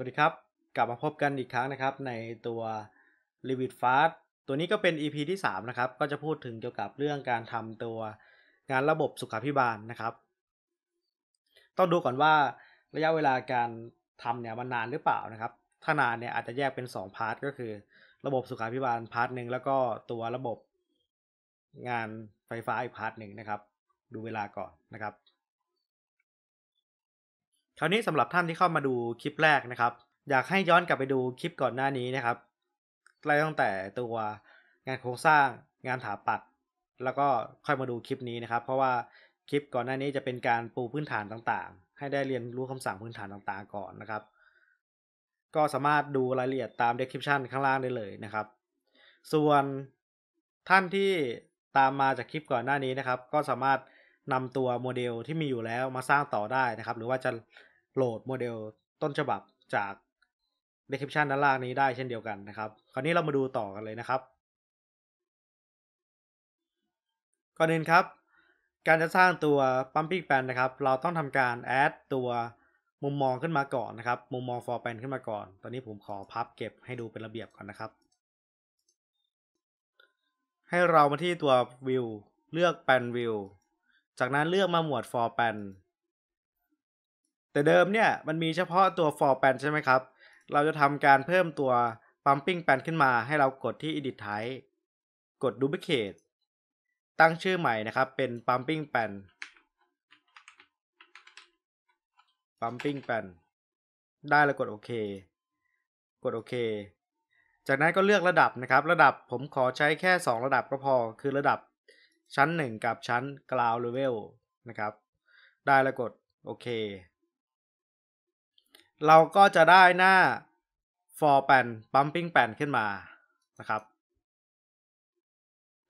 สวัสดีครับ กลับมาพบกันอีกครั้งนะครับในตัว r e v i t Fast ตัวนี้ก็เป็น EP ที่ 3 นะครับ ก็จะพูดถึงเกี่ยวกับเรื่องการทำตัวงานระบบสุขาภิบาลนะครับ ต้องดูก่อนว่าระยะเวลาการทำเนี่ยมันนานหรือเปล่านะครับ ถ้านานเนี่ยอาจจะแยกเป็น 2 part ก็คือ ระบบสุขาภิบาล part หนึ่งแล้วก็ตัวระบบงานไฟฟ้าอีก part หนึ่งนะครับ ดูเวลาก่อนนะครับ คราวนี้สำหรับท่านที่เข้ามาดูคลิปแรกนะครับ อยากให้ย้อนกลับไปดูคลิปก่อนหน้านี้นะครับไล่ตั้งแต่ตัวงานโครงสร้างงานถาปัด แล้วก็ค่อยมาดูคลิปนี้นะครับ เพราะว่าคลิปก่อนหน้านี้จะเป็นการปูพื้นฐานต่างๆ ให้ได้เรียนรู้คำสั่งพื้นฐานต่างๆ ก่อนนะครับ ก็สามารถดูรายละเอียดตาม description ข้างล่างได้เลยนะครับ ส่วนท่านที่ตามมาจากคลิปก่อนหน้านี้นะครับ ก็สามารถนำตัวโมเดลที่มีอยู่แล้วมาสร้างต่อได้นะครับ หรือว่าจะ โหลดโมเดลต้นฉบับจาก description ด้านล่างนี้ได้เช่นเดียวกันนะครับ คราวนี้เรามาดูต่อกันเลยนะครับ ก่อนอื่นครับ การจะสร้างตัว plumbing plan นะครับ เราต้องทำการ add ตัวมุมมองขึ้นมาก่อนนะครับ มุมมอง floor plan ขึ้นมาก่อน ตอนนี้ผมขอพับเก็บให้ดูเป็นระเบียบก่อนนะครับ ให้เรามาที่ตัว view เลือก pan view จากนั้นเลือกมาหมวด for pan แต่เดิมเนี่ยมันมีเฉพาะตัว for pan ใช่ไหมครับ เราจะทำการเพิ่มตัว pumping pan ขึ้นมาให้เรากดที่ edit type กด duplicate ตั้งชื่อใหม่นะครับเป็น pumping pan pumping pan ได้แล้วกดโอเค กดโอเค จากนั้นก็เลือกระดับนะครับ ระดับผมขอใช้แค่ 2 ระดับก็พอ คือระดับชั้น 1 กับชั้น ground level นะครับ ได้แล้วกดโอเค เราก็จะได้หน้า for pan pumping pan ขึ้นมานะครับ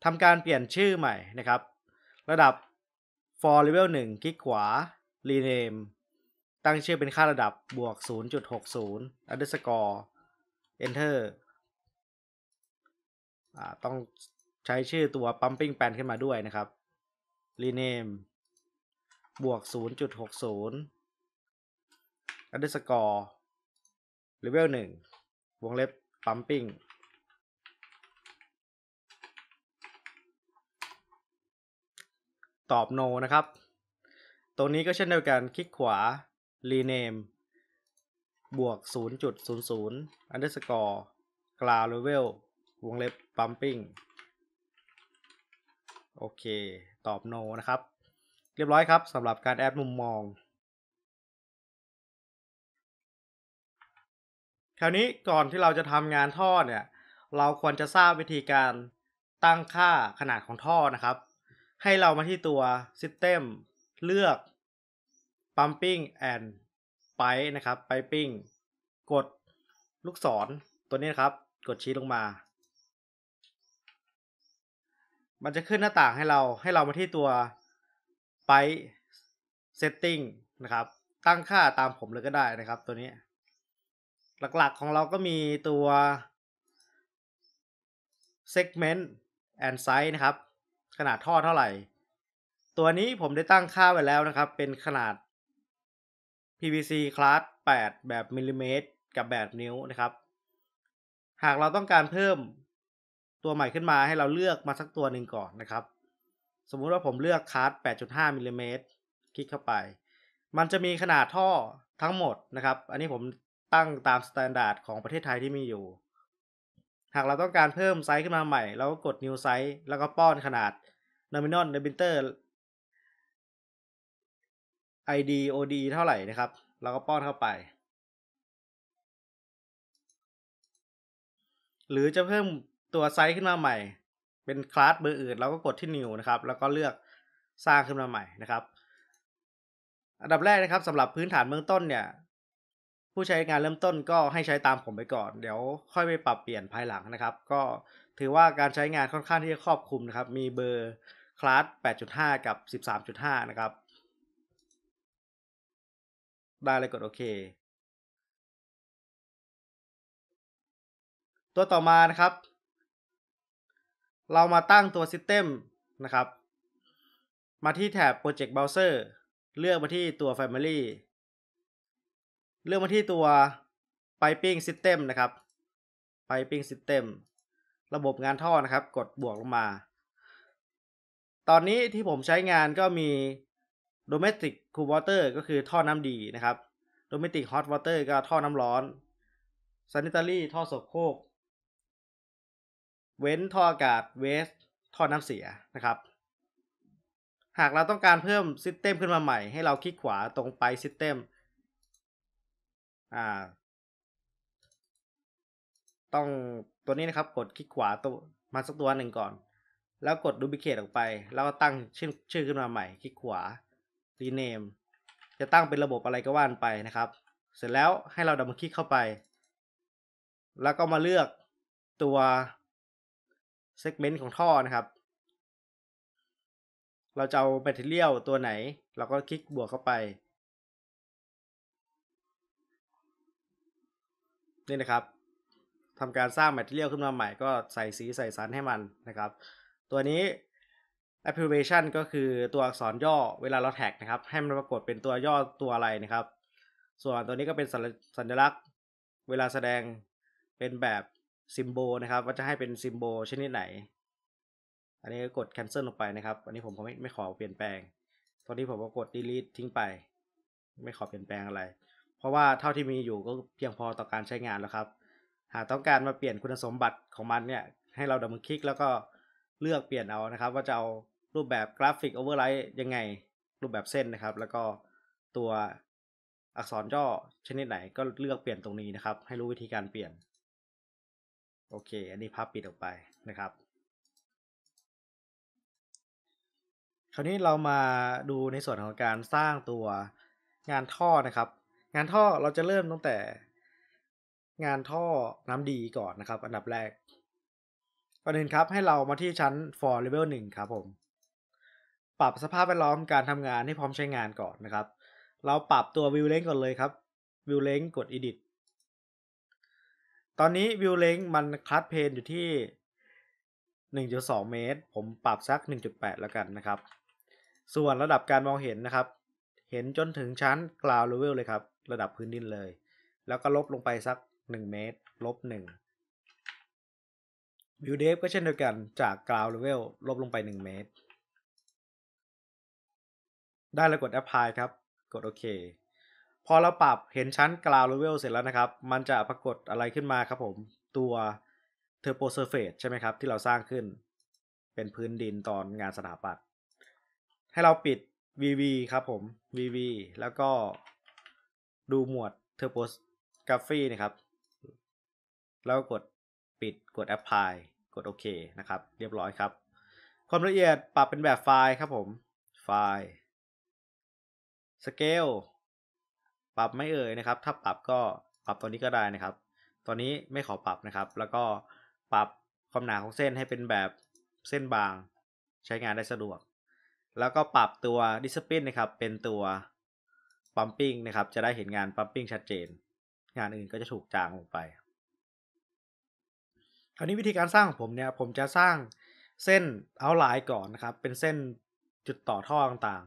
ทำการเปลี่ยนชื่อใหม่นะครับ ระดับ for level 1 คลิกขวา rename ตั้งชื่อเป็นค่าระดับบวก 0.60 underscore enter ต้องใช้ชื่อตัว pumping pan ขึ้นมาด้วยนะครับ rename บวก 0.60 underscore level 1วงเล็บ pumping ตอบ no นะครับ ตรงนี้ก็เช่นเดียวกัน คลิกขวา rename บวก 0.00 underscore ground level วงเล็บ pumping โอเค ตอบ no นะครับ เรียบร้อยครับสำหรับการแอดมุมมอง คราวนี้ก่อนที่เราจะทำงานท่อเนี่ย เราควรจะทราบวิธีการตั้งค่าขนาดของท่อนะครับ ให้เรามาที่ตัว System เลือก Pumping and Pipe นะครับ Piping กดลูกศรตัวนี้นครับ กดชี้ลงมา มันจะขึ้นหน้าต่างให้เราให้เรามาที่ตัว Pipe Setting นะครับ ตั้งค่าตามผมเลยก็ได้นะครับตัวนี้ หลักๆของเราก็มีตัว Segment and Size นะครับ ขนาดท่อเท่าไหร่ ตัวนี้ผมได้ตั้งค่าไว้แล้วนะครับ เป็นขนาด PVC class 8 แบบมิลลิเมตรกับแบบนิ้วนะครับ หากเราต้องการเพิ่มตัวใหม่ขึ้นมาให้เราเลือกมาสักตัวหนึ่งก่อนนะครับ สมมุติว่าผมเลือกคัส8.5มิลลิเมตรคลิกเข้าไป มันจะมีขนาดท่อทั้งหมดนะครับ อันนี้ผม ตั้งตาม standard ของประเทศไทยที่มีอยู่ หากเราต้องการเพิ่มไซส์ขึ้นมาใหม่ เราก็กด new size แล้วก็ป้อนขนาด nominal diameter ID OD เท่าไหร่นะครับ เราก็ป้อนเข้าไป หรือจะเพิ่มตัวไซส์ขึ้นมาใหม่ เป็นคลาสเบอร์อื่น เราก็กดที่ new นะครับ แล้วก็เลือกสร้างขึ้นมาใหม่นะครับ อันดับแรกนะครับสำหรับพื้นฐานเบื้องต้นเนี่ย ผู้ใช้งานเริ่มต้นก็ให้ใช้ตามผมไปก่อน เดี๋ยวค่อยไปปรับเปลี่ยนภายหลังนะครับ ก็ถือว่าการใช้งานค่อนข้างที่จะครอบคลุมนะครับ มีเบอร์คลาส 8.5 กับ 13.5 นะครับ ได้เลยกดโอเค ตัวต่อมานะครับ เรามาตั้งตัว System นะครับ มาที่แถบ Project Browser เลือกมาที่ตัว Family เลือกมาที่ตัว piping system นะครับ piping system ระบบงานท่อนะครับ กดบวกลงมา ตอนนี้ที่ผมใช้งานก็มี domestic cool water ก็คือท่อน้ำดีนะครับ domestic hot water ก็ท่อน้ำร้อน sanitary ท่อโสโครกเว้นท่ออากาศ waste ท่อน้ำเสียนะครับ หากเราต้องการเพิ่ม system ขึ้นมาใหม่ ให้เราคลิกขวาตรงไป system อ่า ต้องตัวนี้นะครับ กดคลิกขวาตัวมาสักตัวหนึ่งก่อน แล้วกด duplicate ออกไป แล้วก็ตั้งชื่อชื่อขึ้นมาใหม่ คลิกขวา rename จะตั้งเป็นระบบอะไรก็ว่านไปนะครับ เสร็จแล้วให้เราดับเบิลคลิกเข้าไป แล้วก็มาเลือกตัว segment ของท่อนะครับ เราจะเอา material ตัวไหน เราก็คลิกบวกเข้าไป นี่นะครับทำการสร้าง material ขึ้นมาใหม่ก็ใส่สีใส่สันให้มันนะครับ ตัวนี้ abbreviation ก็คือตัวอักษรย่อเวลาเราแท็กนะครับ ให้มันปรากฏเป็นตัวย่อตัวอะไรนะครับ ส่วนตัวนี้ก็เป็นสัญลักษณ์ เวลาแสดงเป็นแบบซิมโบลนะครับ ว่าจะให้เป็นซิมโบลชนิดไหน อันนี้ก็กด cancel ลงไปนะครับ อันนี้ผมก็ไม่ไม่ขอเปลี่ยนแปลง ตอนนี้ผมก็กด delete ทิ้งไป ไม่ขอเปลี่ยนแปลงอะไร เพราะว่าเท่าที่มีอยู่ก็เพียงพอต่อการใช้งานแล้วครับ หากต้องการมาเปลี่ยนคุณสมบัติของมันเนี่ยให้เรา double click แล้วก็เลือกเปลี่ยนเอานะครับ ว่าจะเอารูปแบบกราฟิก override ยังไง รูปแบบเส้นนะครับ แล้วก็ตัวอักษรย่อชนิดไหนก็เลือกเปลี่ยนตรงนี้นะครับ ให้รู้วิธีการเปลี่ยน โอเค อันนี้พับปิดออกไปนะครับ คราวนี้เรามาดูในส่วนของการสร้างตัวงานท่อนะครับ งานท่อเราจะเริ่มตั้งแต่ งานท่อน้ำดีก่อนนะครับ อันดับแรกก่อนอื่นครับให้เรามาที่ชั้น for level 1 ครับผม ปรับสภาพแวดล้อมการทำงานให้พร้อมใช้งานก่อนนะครับ เราปรับตัว view length ก่อนเลยครับ view length กด edit ตอนนี้ view length มันคัดเพนอยู่ที่ 1.2 เมตร ผมปรับสัก 1.8 แล้วกันนะครับ ส่วนระดับการมองเห็นนะครับ เห็นจนถึงชั้น ground level เลยครับ ระดับพื้นดินเลย แล้วก็ลบลงไปสัก 1 เมตร ลบ1 view depth ก็เช่นเดียวกันจาก ground level ลบลงไป 1 เมตร ได้แล้วกด apply ครับ กดโอเค พอเราปรับเห็นชั้น ground level เสร็จแล้วนะครับ มันจะปรากฏอะไรขึ้นมาครับผม ตัว turbo surface ใช่ไหมครับ ที่เราสร้างขึ้น เป็นพื้นดินตอนงานสถาปัตย์ให้เราปิด VV ครับผม VV แล้วก็ ดูหมวด Topography นะครับ แล้วกดปิดกด Apply กดโอเคนะครับ เรียบร้อยครับ ความละเอียดปรับเป็นแบบไฟล์ครับผมไฟล์ Scale ปรับไม่เอ่ยนะครับ ถ้าปรับก็ปรับตัวนี้ก็ได้นะครับ ตอนนี้ไม่ขอปรับนะครับ แล้วก็ปรับความหนาของเส้นให้เป็นแบบเส้นบาง ใช้งานได้สะดวก แล้วก็ปรับตัว Discipline นะครับ เป็นตัว Pumping นะครับ จะได้เห็นงาน Pumping ชัดเจน งานอื่นก็จะถูกจางลงไป คราวนี้วิธีการสร้างของผมเนี่ย ผมจะสร้างเส้น outline ก่อนนะครับ เป็นเส้นจุดต่อท่อต่าง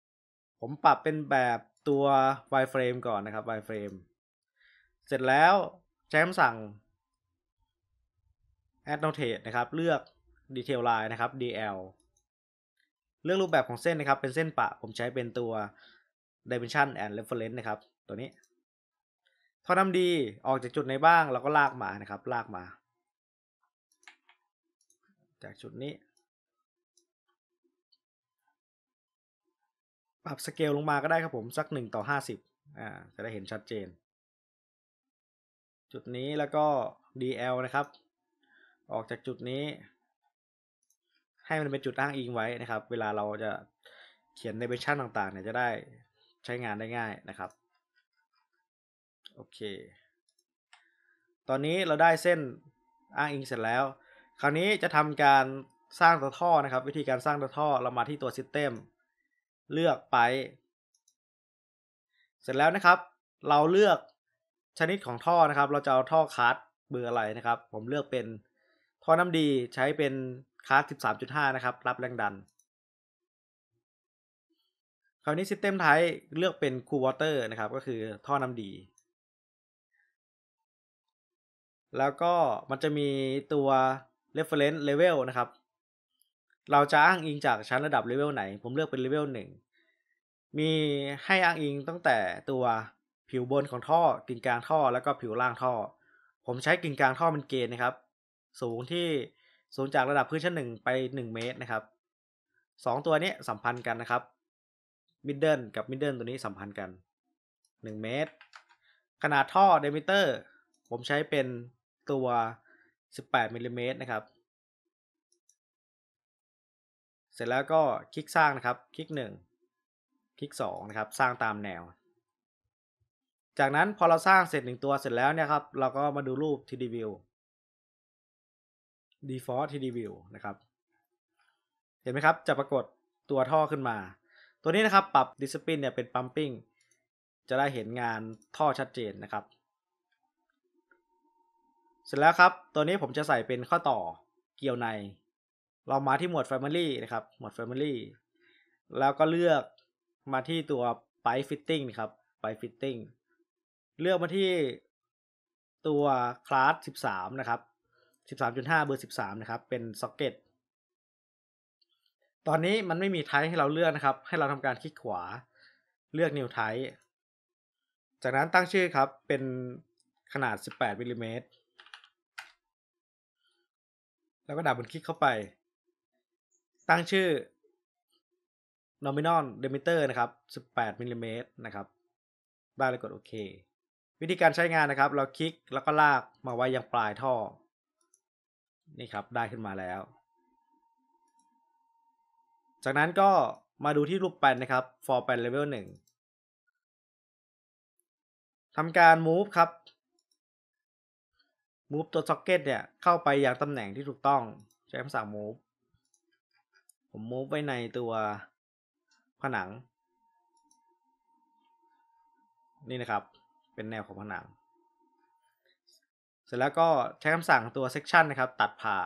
ๆ ผมปรับเป็นแบบตัว wireframe ก่อนนะครับ wireframe เสร็จแล้วใช้คำสั่ง annotate นะครับ เลือก detail line นะครับ dl เลือกรูปแบบของเส้นนะครับ เป็นเส้นปะ ผมใช้เป็นตัว dimension and reference นะครับ ตัวนี้ท่อน้ำดีออกจากจุดไหนบ้างเราก็ลากมานะครับ ลากมา จากจุดนี้ ปรับสเกลลงมาก็ได้ครับผม สักหนึ่งต่อห้าสิบอ่าจะได้เห็นชัดเจน จุดนี้แล้วก็ DL นะครับ ออกจากจุดนี้ ให้มันเป็นจุดอ้างอิงไว้นะครับ เวลาเราจะเขียนในเวอร์ชันต่างๆเนี่ยจะได้ ใช้งานได้ง่ายนะครับ โอเค ตอนนี้เราได้เส้นอ้างอิงเสร็จแล้ว คราวนี้จะทำการสร้างตัวท่อนะครับ วิธีการสร้างตัวท่อเรามาที่ตัว System เลือกไป เสร็จแล้วนะครับ เราเลือกชนิดของท่อนะครับ เราจะเอาท่อคัสเบอร์อะไรนะครับ ผมเลือกเป็นท่อน้ำดีใช้เป็นคัส13.5 นะครับ รับแรงดัน คราวนี้ System Type เลือกเป็น Cool Water นะครับ ก็คือท่อน้ำดี แล้วก็มันจะมีตัว reference level นะครับ เราจะอ้างอิงจากชั้นระดับเลเวลไหน ผมเลือกเป็นเลเวลหนึ่งมีให้อ้างอิงตั้งแต่ตัวผิวบนของท่อกึ่งกลางท่อแล้วก็ผิวล่างท่อ ผมใช้กึ่งกลางท่อเป็นเกณฑ์นะครับ สูงที่สูงจากระดับพื้นชั้นหนึ่งไปหนึ่งเมตรนะครับสองตัวนี้สัมพันธ์กันนะครับ middle กับ middle ตัวนี้สัมพันธ์กันหนึ่งเมตร ขนาดท่อ diameter ผมใช้เป็นตัวสิบแปดมิลลิเมตรนะครับ เสร็จแล้วก็คลิกสร้างนะครับ คลิกหนึ่งคลิกสองนะครับ สร้างตามแนว จากนั้นพอเราสร้างเสร็จหนึ่งตัวเสร็จแล้วเนี่ยครับ เราก็มาดูรูป 3D view default 3D view นะครับ เห็นไหมครับ จะปรากฏตัวท่อขึ้นมา ตัวนี้นะครับปรับ discipline เนี่ยเป็น pumping จะได้เห็นงานท่อชัดเจนนะครับ เสร็จแล้วครับ ตัวนี้ผมจะใส่เป็นข้อต่อเกี่ยวใน เรามาที่หมวด Family นะครับ หมวด Family แล้วก็เลือกมาที่ตัว Pipe Fitting ครับ Pipe Fitting เลือกมาที่ตัว Class 13 นะครับ 13.5 เบอร์ 13 นะครับ เป็น Socket ตอนนี้มันไม่มี type ให้เราเลือกนะครับ ให้เราทำการคลิกขวาเลือก New Type จากนั้นตั้งชื่อครับเป็นขนาด 18มิลลิเมตรแล้วก็ double click เข้าไป ตั้งชื่อ nominal diameter นะครับ 18มิลลิเมตรนะครับได้แล้วกดโอเค วิธีการใช้งานนะครับ เราคลิกแล้วก็ลากมาไว้ยังปลายท่อ นี่ครับได้ขึ้นมาแล้ว จากนั้นก็มาดูที่รูปแปนนะครับ for แปน level 1ทำการ move ครับ move ตัว socket เนี่ย เข้าไปอยังตำแหน่งที่ถูกต้อง ใช้คำสั่ง move ผม move ไว้ในตัวผนัง นี่นะครับ เป็นแนวของผนัง เสร็จแล้วก็ใช้คำสั่งตัว section นะครับ ตัดผ่า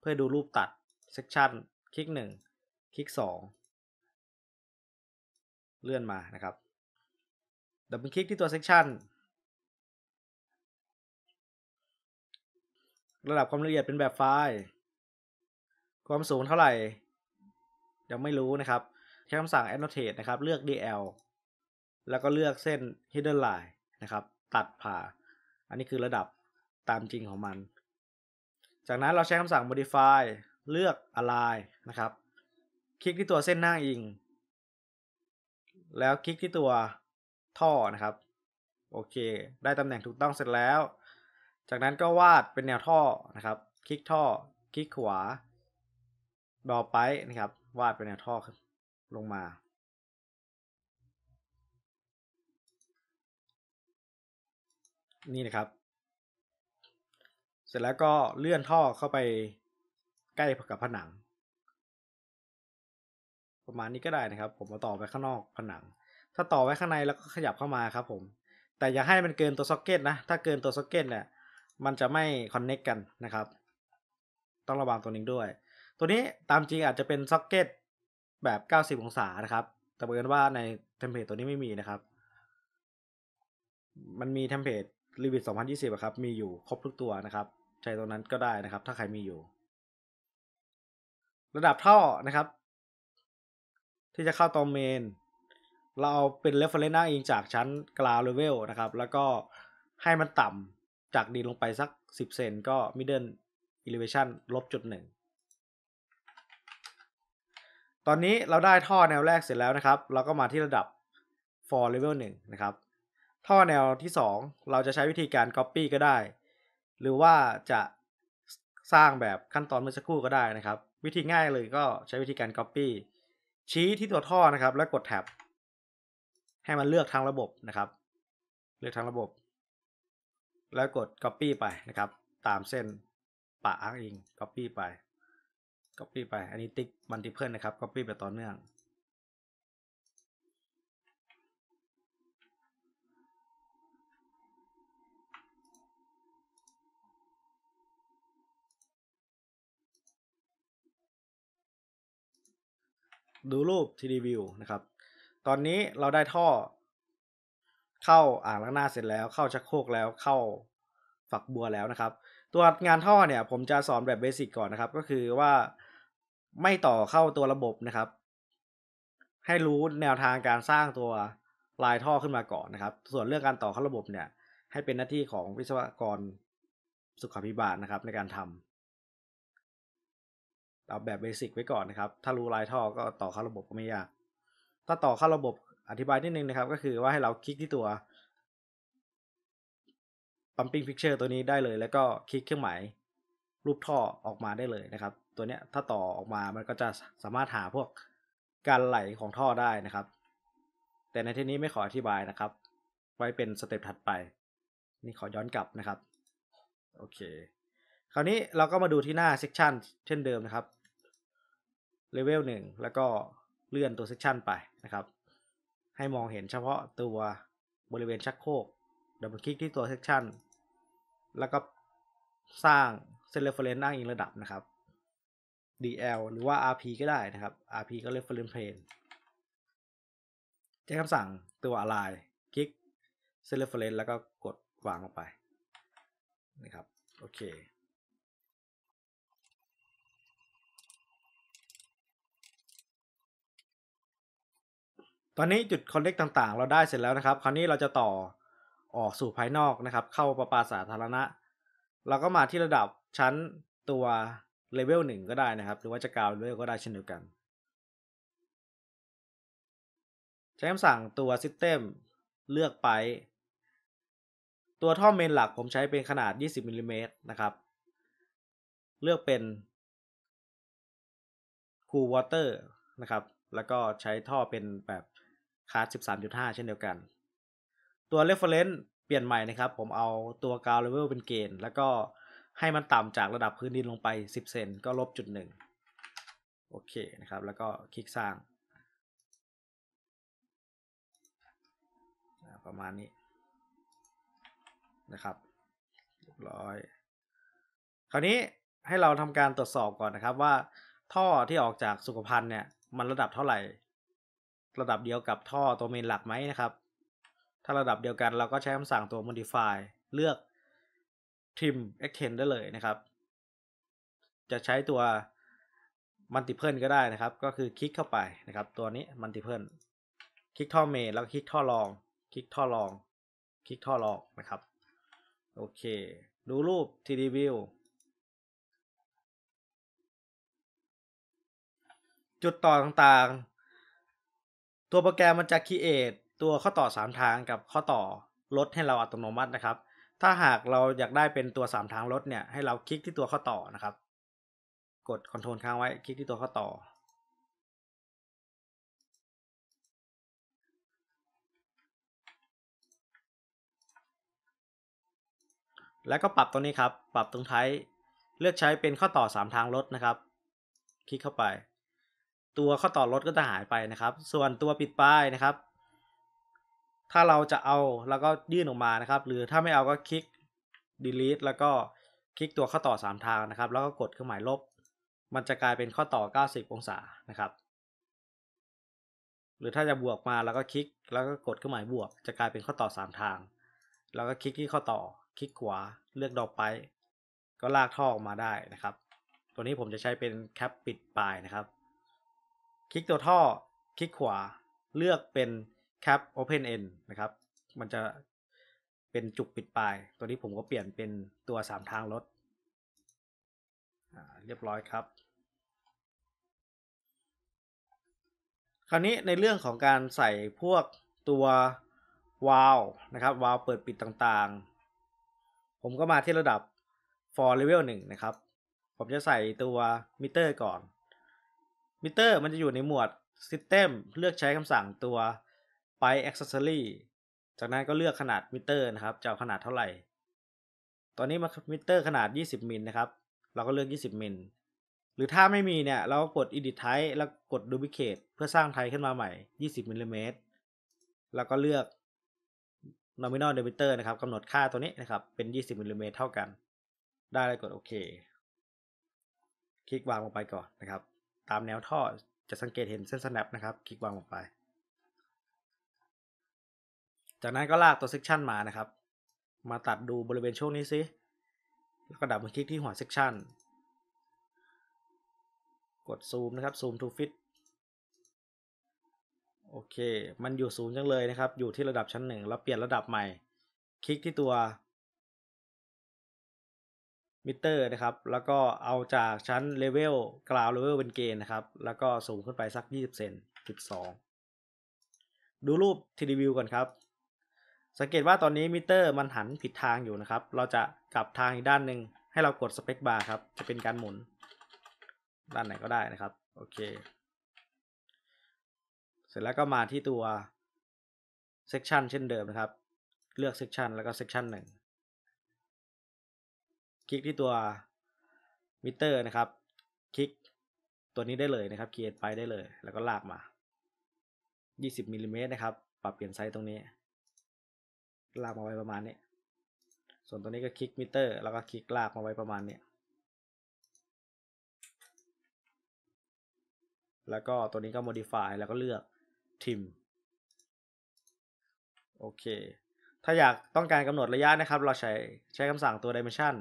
เพื่อดูรูปตัด section คลิก1 คลิก 2 เลื่อนมานะครับดับเบิลคลิกที่ตัว section ระดับความละเอียดเป็นแบบไฟล์ ความสูงเท่าไหร่ ยังไม่รู้นะครับ ใช้คำสั่ง annotate นะครับ เลือก dl แล้วก็เลือกเส้น hidden line นะครับ ตัดผ่า อันนี้คือระดับตามจริงของมัน จากนั้นเราใช้คำสั่ง modify เลือก align นะครับ คลิกที่ตัวเส้นหน้าอิง แล้วคลิกที่ตัวท่อนะครับ โอเค ได้ตำแหน่งถูกต้องเสร็จแล้ว จากนั้นก็วาดเป็นแนวท่อนะครับ คลิกท่อ คลิกขวาดอไปนะครับ วาดเป็นแนวท่อลงมา นี่นะครับ เสร็จแล้วก็เลื่อนท่อเข้าไปใกล้กับผนัง ประมาณนี้ก็ได้นะครับ ผมมาต่อไปข้างนอกผนัง ถ้าต่อไว้ข้างในแล้วก็ขยับเข้ามาครับผม แต่อย่าให้มันเกินตัวซ็อกเก็ตนะ ถ้าเกินตัวซ็อกเก็ตเนี่ย มันจะไม่connect กันนะครับ ต้องระวังตัวนี้ด้วย ตัวนี้ตามจริงอาจจะเป็นซ็อกเก็ตแบบ 90 องศานะครับ แต่เผอิญว่าใน template ตัวนี้ไม่มีนะครับ มันมี template Revit 2020ครับ มีอยู่ครบทุกตัวนะครับใช้ตัวนั้นก็ได้นะครับ ถ้าใครมีอยู่ ระดับท่อนะครับ ที่จะเข้าตรง main เราเอาเป็น reference อ้างอิงจากชั้น ground level นะครับ แล้วก็ให้มันต่ำจากดินลงไปสัก 10 เซนก็ middle elevation ลบจุดหนึ่งตอนนี้เราได้ท่อแนวแรกเสร็จแล้วนะครับ เราก็มาที่ระดับ for level 1 นะครับ ท่อแนวที่ 2 เราจะใช้วิธีการ copy ก็ได้ หรือว่าจะสร้างแบบขั้นตอนเมื่อสักครู่ก็ได้นะครับ วิธีง่ายเลยก็ใช้วิธีการ copy ชี้ที่ตัวท่อนะครับ แล้วกดแท็บให้มันเลือกทางระบบนะครับ เลือกทางระบบ แล้วกด copy ไปนะครับ ตามเส้นปะอ้างอิง copy ไป copy ไป อันนี้ติ๊กมัลติเพิลนะครับ copy ไปต่อเนื่อง ดูรูป 3D view นะครับ ตอนนี้เราได้ท่อ เข้าอ่างล้างหน้าเสร็จแล้ว เข้าชักโครกแล้วเข้าฝักบัวแล้วนะครับ ตัวงานท่อเนี่ยผมจะสอนแบบเบสิกก่อนนะครับ ก็คือว่าไม่ต่อเข้าตัวระบบนะครับ ให้รู้แนวทางการสร้างตัวลายท่อขึ้นมาก่อนนะครับ ส่วนเรื่องการต่อเข้าระบบเนี่ย ให้เป็นหน้าที่ของวิศวกรสุขาภิบาลนะครับในการทำ เอาแบบเบสิกไว้ก่อนนะครับ ถ้ารู้ลายท่อก็ต่อเข้าระบบก็ไม่ยาก ถ้าต่อเข้าระบบอธิบายนิดนึงนะครับ ก็คือว่าให้เราคลิกที่ตัว pumping fixture ตัวนี้ได้เลย แล้วก็คลิกเครื่องหมายรูปท่อออกมาได้เลยนะครับ ตัวเนี้ยถ้าต่อออกมามันก็จะสามารถหาพวกการไหลของท่อได้นะครับ แต่ในที่นี้ไม่ขออธิบายนะครับ ไว้เป็นสเต็ปถัดไป นี่ขอย้อนกลับนะครับ โอเค คราวนี้เราก็มาดูที่หน้า section เช่นเดิมนะครับ level 1 แล้วก็เลื่อนตัว section ไปนะครับ ให้มองเห็นเฉพาะตัวบริเวณชักโครกดับเบิลคลิกที่ตัว section แล้วก็สร้างเส้น reference อ้างอิงระดับนะครับ DL หรือว่า RP ก็ได้นะครับ RP ก็ reference plane ใช้คำสั่งตัว align คลิกเส้น reference แล้วก็กดวางลงไปนะครับ โอเค ตอนนี้จุดคอนเน c กต่างๆ เราได้เสร็จแล้วนะครับ คราวนี้เราจะต่อออกสู่ภายนอกนะครับ เข้าประปาสาธารณะ เราก็มาที่ระดับชั้นตัวเลเวลหนึ่งก็ได้นะครับ หรือว่าจะกาวเลเวลก็ได้เช่นเดียวกัน ใช้คำสั่งตัว System เลือกไป ตัวท่อ main หลักผมใช้เป็นขนาด 20มิลลิเมตรนะครับ เลือกเป็น Cold Water นะครับ แล้วก็ใช้ท่อเป็นแบบ คาร์ด13.5 เช่นเดียวกัน ตัว reference เปลี่ยนใหม่นะครับ ผมเอาตัวกาวเลเวลเป็นเกณฑ์ แล้วก็ให้มันต่ำจากระดับพื้นดินลงไป 10 เซนก็ลบจุดหนึ่งโอเคนะครับ แล้วก็คลิกสร้าง ประมาณนี้นะครับเรียบร้อย คราวนี้ให้เราทำการตรวจสอบก่อนนะครับว่าท่อที่ออกจากสุขภัณฑ์เนี่ย มันระดับเท่าไหร่ ระดับเดียวกับท่อตัวเมนหลักไหมนะครับ ถ้าระดับเดียวกันเราก็ใช้คำสั่งตัว modify เลือก trim extend ได้เลยนะครับ จะใช้ตัว multiple ก็ได้นะครับ ก็คือคลิกเข้าไปนะครับ ตัวนี้ multiple คลิกท่อเมนแล้วคลิกท่อรอง คลิกท่อรอง คลิกท่อรองนะครับ โอเค ดูรูป 3D view จุดต่อต่าง ตัวโปรแกรมมันจะ create ตัวข้อต่อ 3 ทางกับข้อต่อลดให้เราอัตโนมัตินะครับ ถ้าหากเราอยากได้เป็นตัว 3 ทางลดเนี่ยให้เราคลิกที่ตัวข้อต่อนะครับ กด Ctrl ค้างไว้คลิกที่ตัวข้อต่อ แล้วก็ปรับตรงนี้ครับ ปรับตรงท้ายเลือกใช้เป็นข้อต่อ 3 ทางลดนะครับ คลิกเข้าไป ตัวข้อต่อลดก็จะหายไปนะครับ ส่วนตัวปิดป้ายนะครับ ถ้าเราจะเอาแล้วก็ยื่นออกมานะครับ หรือถ้าไม่เอาก็คลิก delete แล้วก็คลิกตัวข้อต่อ 3 ทางนะครับ แล้วก็กดเครื่องหมายลบ มันจะกลายเป็นข้อต่อ 90 องศานะครับ หรือถ้าจะบวกมาแล้วก็คลิกแล้วก็กดเครื่องหมายบวก จะกลายเป็นข้อต่อ 3 ทาง แล้วก็คลิกที่ข้อต่อ คลิกขวาเลือกดอกไป ก็ลากท่อออกมาได้นะครับ ตัวนี้ผมจะใช้เป็นแคปปิดปลายนะครับ คลิกตัวท่อ คลิกขวา เลือกเป็นแคป Open End นะครับ มันจะเป็นจุกปิดปลาย ตัวนี้ผมก็เปลี่ยนเป็นตัว3ทางลดเรียบร้อยครับ คราวนี้ในเรื่องของการใส่พวกตัววาลนะครับวาลเปิดปิดต่างๆ ผมก็มาที่ระดับ for level 1 นะครับ ผมจะใส่ตัวมิเตอร์ก่อน มิเตอร์มันจะอยู่ในหมวด system เลือกใช้คำสั่งตัว pipe accessory จากนั้นก็เลือกขนาดมิเตอร์นะครับจะเอาขนาดเท่าไหร่ ตอนนี้เอามิเตอร์ขนาด 20 มิลนะครับ เราก็เลือก 20 มิล หรือถ้าไม่มีเนี่ย เราก็กด edit type แล้วกด duplicate เพื่อสร้าง type ขึ้นมาใหม่ 20มิลลิเมตร แล้วก็เลือก nominal diameter นะครับกำหนดค่าตัวนี้นะครับ เป็น 20มิลลิเมตรเท่ากัน ได้แล้วกดโอเค คลิกวางลงไปก่อนนะครับ ตามแนวท่อจะสังเกตเห็นเส้น snap นะครับ คลิกวางลงไป จากนั้นก็ลากตัว section มานะครับ มาตัดดูบริเวณช่วงนี้ซิแล้วก็ double click ที่หัว section กดซูมนะครับซูม to fit โอเค มันอยู่สูงจังเลยนะครับ อยู่ที่ระดับชั้นหนึ่งแล้วเปลี่ยนระดับใหม่ คลิกที่ตัว มิเตอร์นะครับ แล้วก็เอาจากชั้นเลเวลกราวเลเวลเป็นเกณฑ์นะครับ แล้วก็สูงขึ้นไปสัก 20 เซนจุดสองดูรูป 3D view ก่อนครับ สังเกตว่าตอนนี้มิเตอร์มันหันผิดทางอยู่นะครับ เราจะกลับทางอีกด้านหนึ่งให้เรากด space bar ครับ จะเป็นการหมุน ด้านไหนก็ได้นะครับ โอเค เสร็จแล้วก็มาที่ตัว section เช่นเดิมนะครับ เลือก section แล้วก็ section หนึ่ง คลิกที่ตัวมิเตอร์นะครับ คลิกตัวนี้ได้เลยนะครับ create ไปได้เลย แล้วก็ลากมา 20มิลลิเมตรนะครับ ปรับเปลี่ยนไซส์ตรงนี้ ลากมาไว้ประมาณนี้ ส่วนตัวนี้ก็คลิกมิเตอร์ แล้วก็คลิกลากมาไว้ประมาณนี้ แล้วก็ตัวนี้ก็ modify แล้วก็เลือก trim โอเค ถ้าอยากต้องการกำหนดระยะนะครับ เราใช้ใช้คำสั่งตัว dimension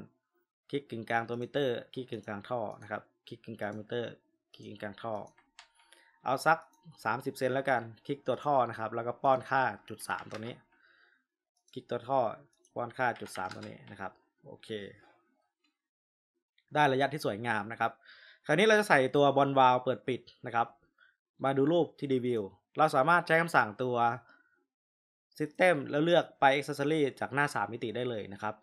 คลิกกึ่งกลางตัวมิเตอร์คลิกกึ่งกลางท่อนะครับคลิกกึ่งกลางมิเตอร์คลิกกึ่งกลางท่อ เอาสัก 30 เซนแล้วกัน คลิกตัวท่อนะครับ แล้วก็ป้อนค่าจุด3ตัวนี้ คลิกตัวท่อป้อนค่าจุด3ตัวนี้นะครับโอเค ได้ระยะที่สวยงามนะครับ คราวนี้เราจะใส่ตัวบอลวาลเปิดปิดนะครับ มาดูรูปที่ดีวิวเราสามารถใช้คำสั่งตัว System แล้วเลือกไป Accessory จากหน้า 3 มิติได้เลยนะครับ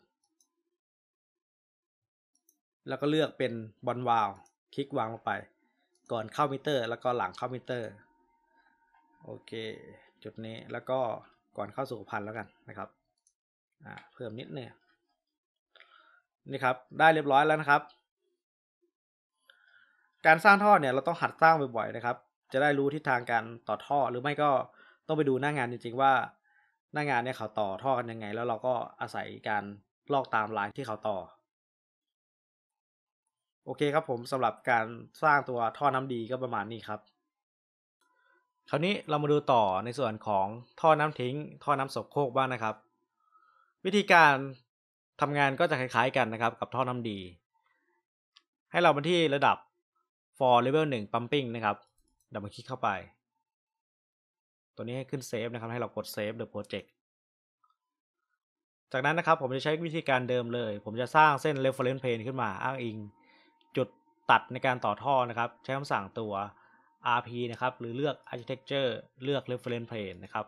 แล้วก็เลือกเป็นบอลวาลคลิกวางลงไป ก่อนเข้ามิเตอร์ แล้วก็หลังเข้ามิเตอร์ โอเค จุดนี้แล้วก็ก่อนเข้าสู่พันแล้วกันนะครับอ่าเพิ่มนิดนึงนี่ครับ ได้เรียบร้อยแล้วนะครับ การสร้างท่อเนี่ยเราต้องหัดสร้างบ่อยๆนะครับ จะได้รู้ทิศทางการต่อท่อหรือไม่ก็ต้องไปดูหน้างานจริง ๆ ว่า หน้างานเนี่ยเขาต่อท่อกันยังไง แล้วเราก็อาศัยการลอกตามลายที่เขาต่อ โอเคครับผมสำหรับการสร้างตัวท่อน้ำดีก็ประมาณนี้ครับ คราวนี้เรามาดูต่อในส่วนของท่อน้ำทิ้ง ท่อน้ำโสโครกบ้างนะครับ วิธีการทำงานก็จะคล้ายๆกันนะครับกับท่อน้ำดี ให้เรามาที่ระดับ floor level 1 plumbing นะครับ double click เข้าไป ตัวนี้ให้ขึ้น save นะครับ ให้เรากด save the project จากนั้นนะครับผมจะใช้วิธีการเดิมเลย ผมจะสร้างเส้น reference plane ขึ้นมาอ้างอิง ตัดในการต่อท่อนะครับ ใช้คำสั่งตัว rp นะครับ หรือเลือก architecture เลือก reference plane นะครับ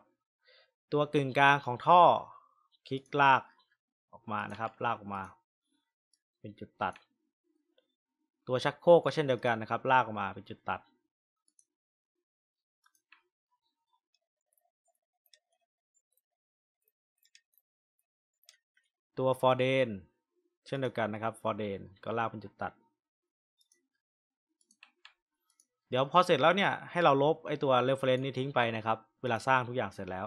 ตัวกึ่งกลางของท่อ คลิกลากออกมานะครับ ลากออกมา เป็นจุดตัด ตัวชักโครกก็เช่นเดียวกันนะครับ ลากออกมาเป็นจุดตัด ตัว for d a n เช่นเดียวกันนะครับ for d a n ก็ลากเป็นจุดตัด เดี๋ยวพอเสร็จแล้วเนี่ยให้เราลบไอตัว reference นี้ทิ้งไปนะครับ เวลาสร้างทุกอย่างเสร็จแล้ว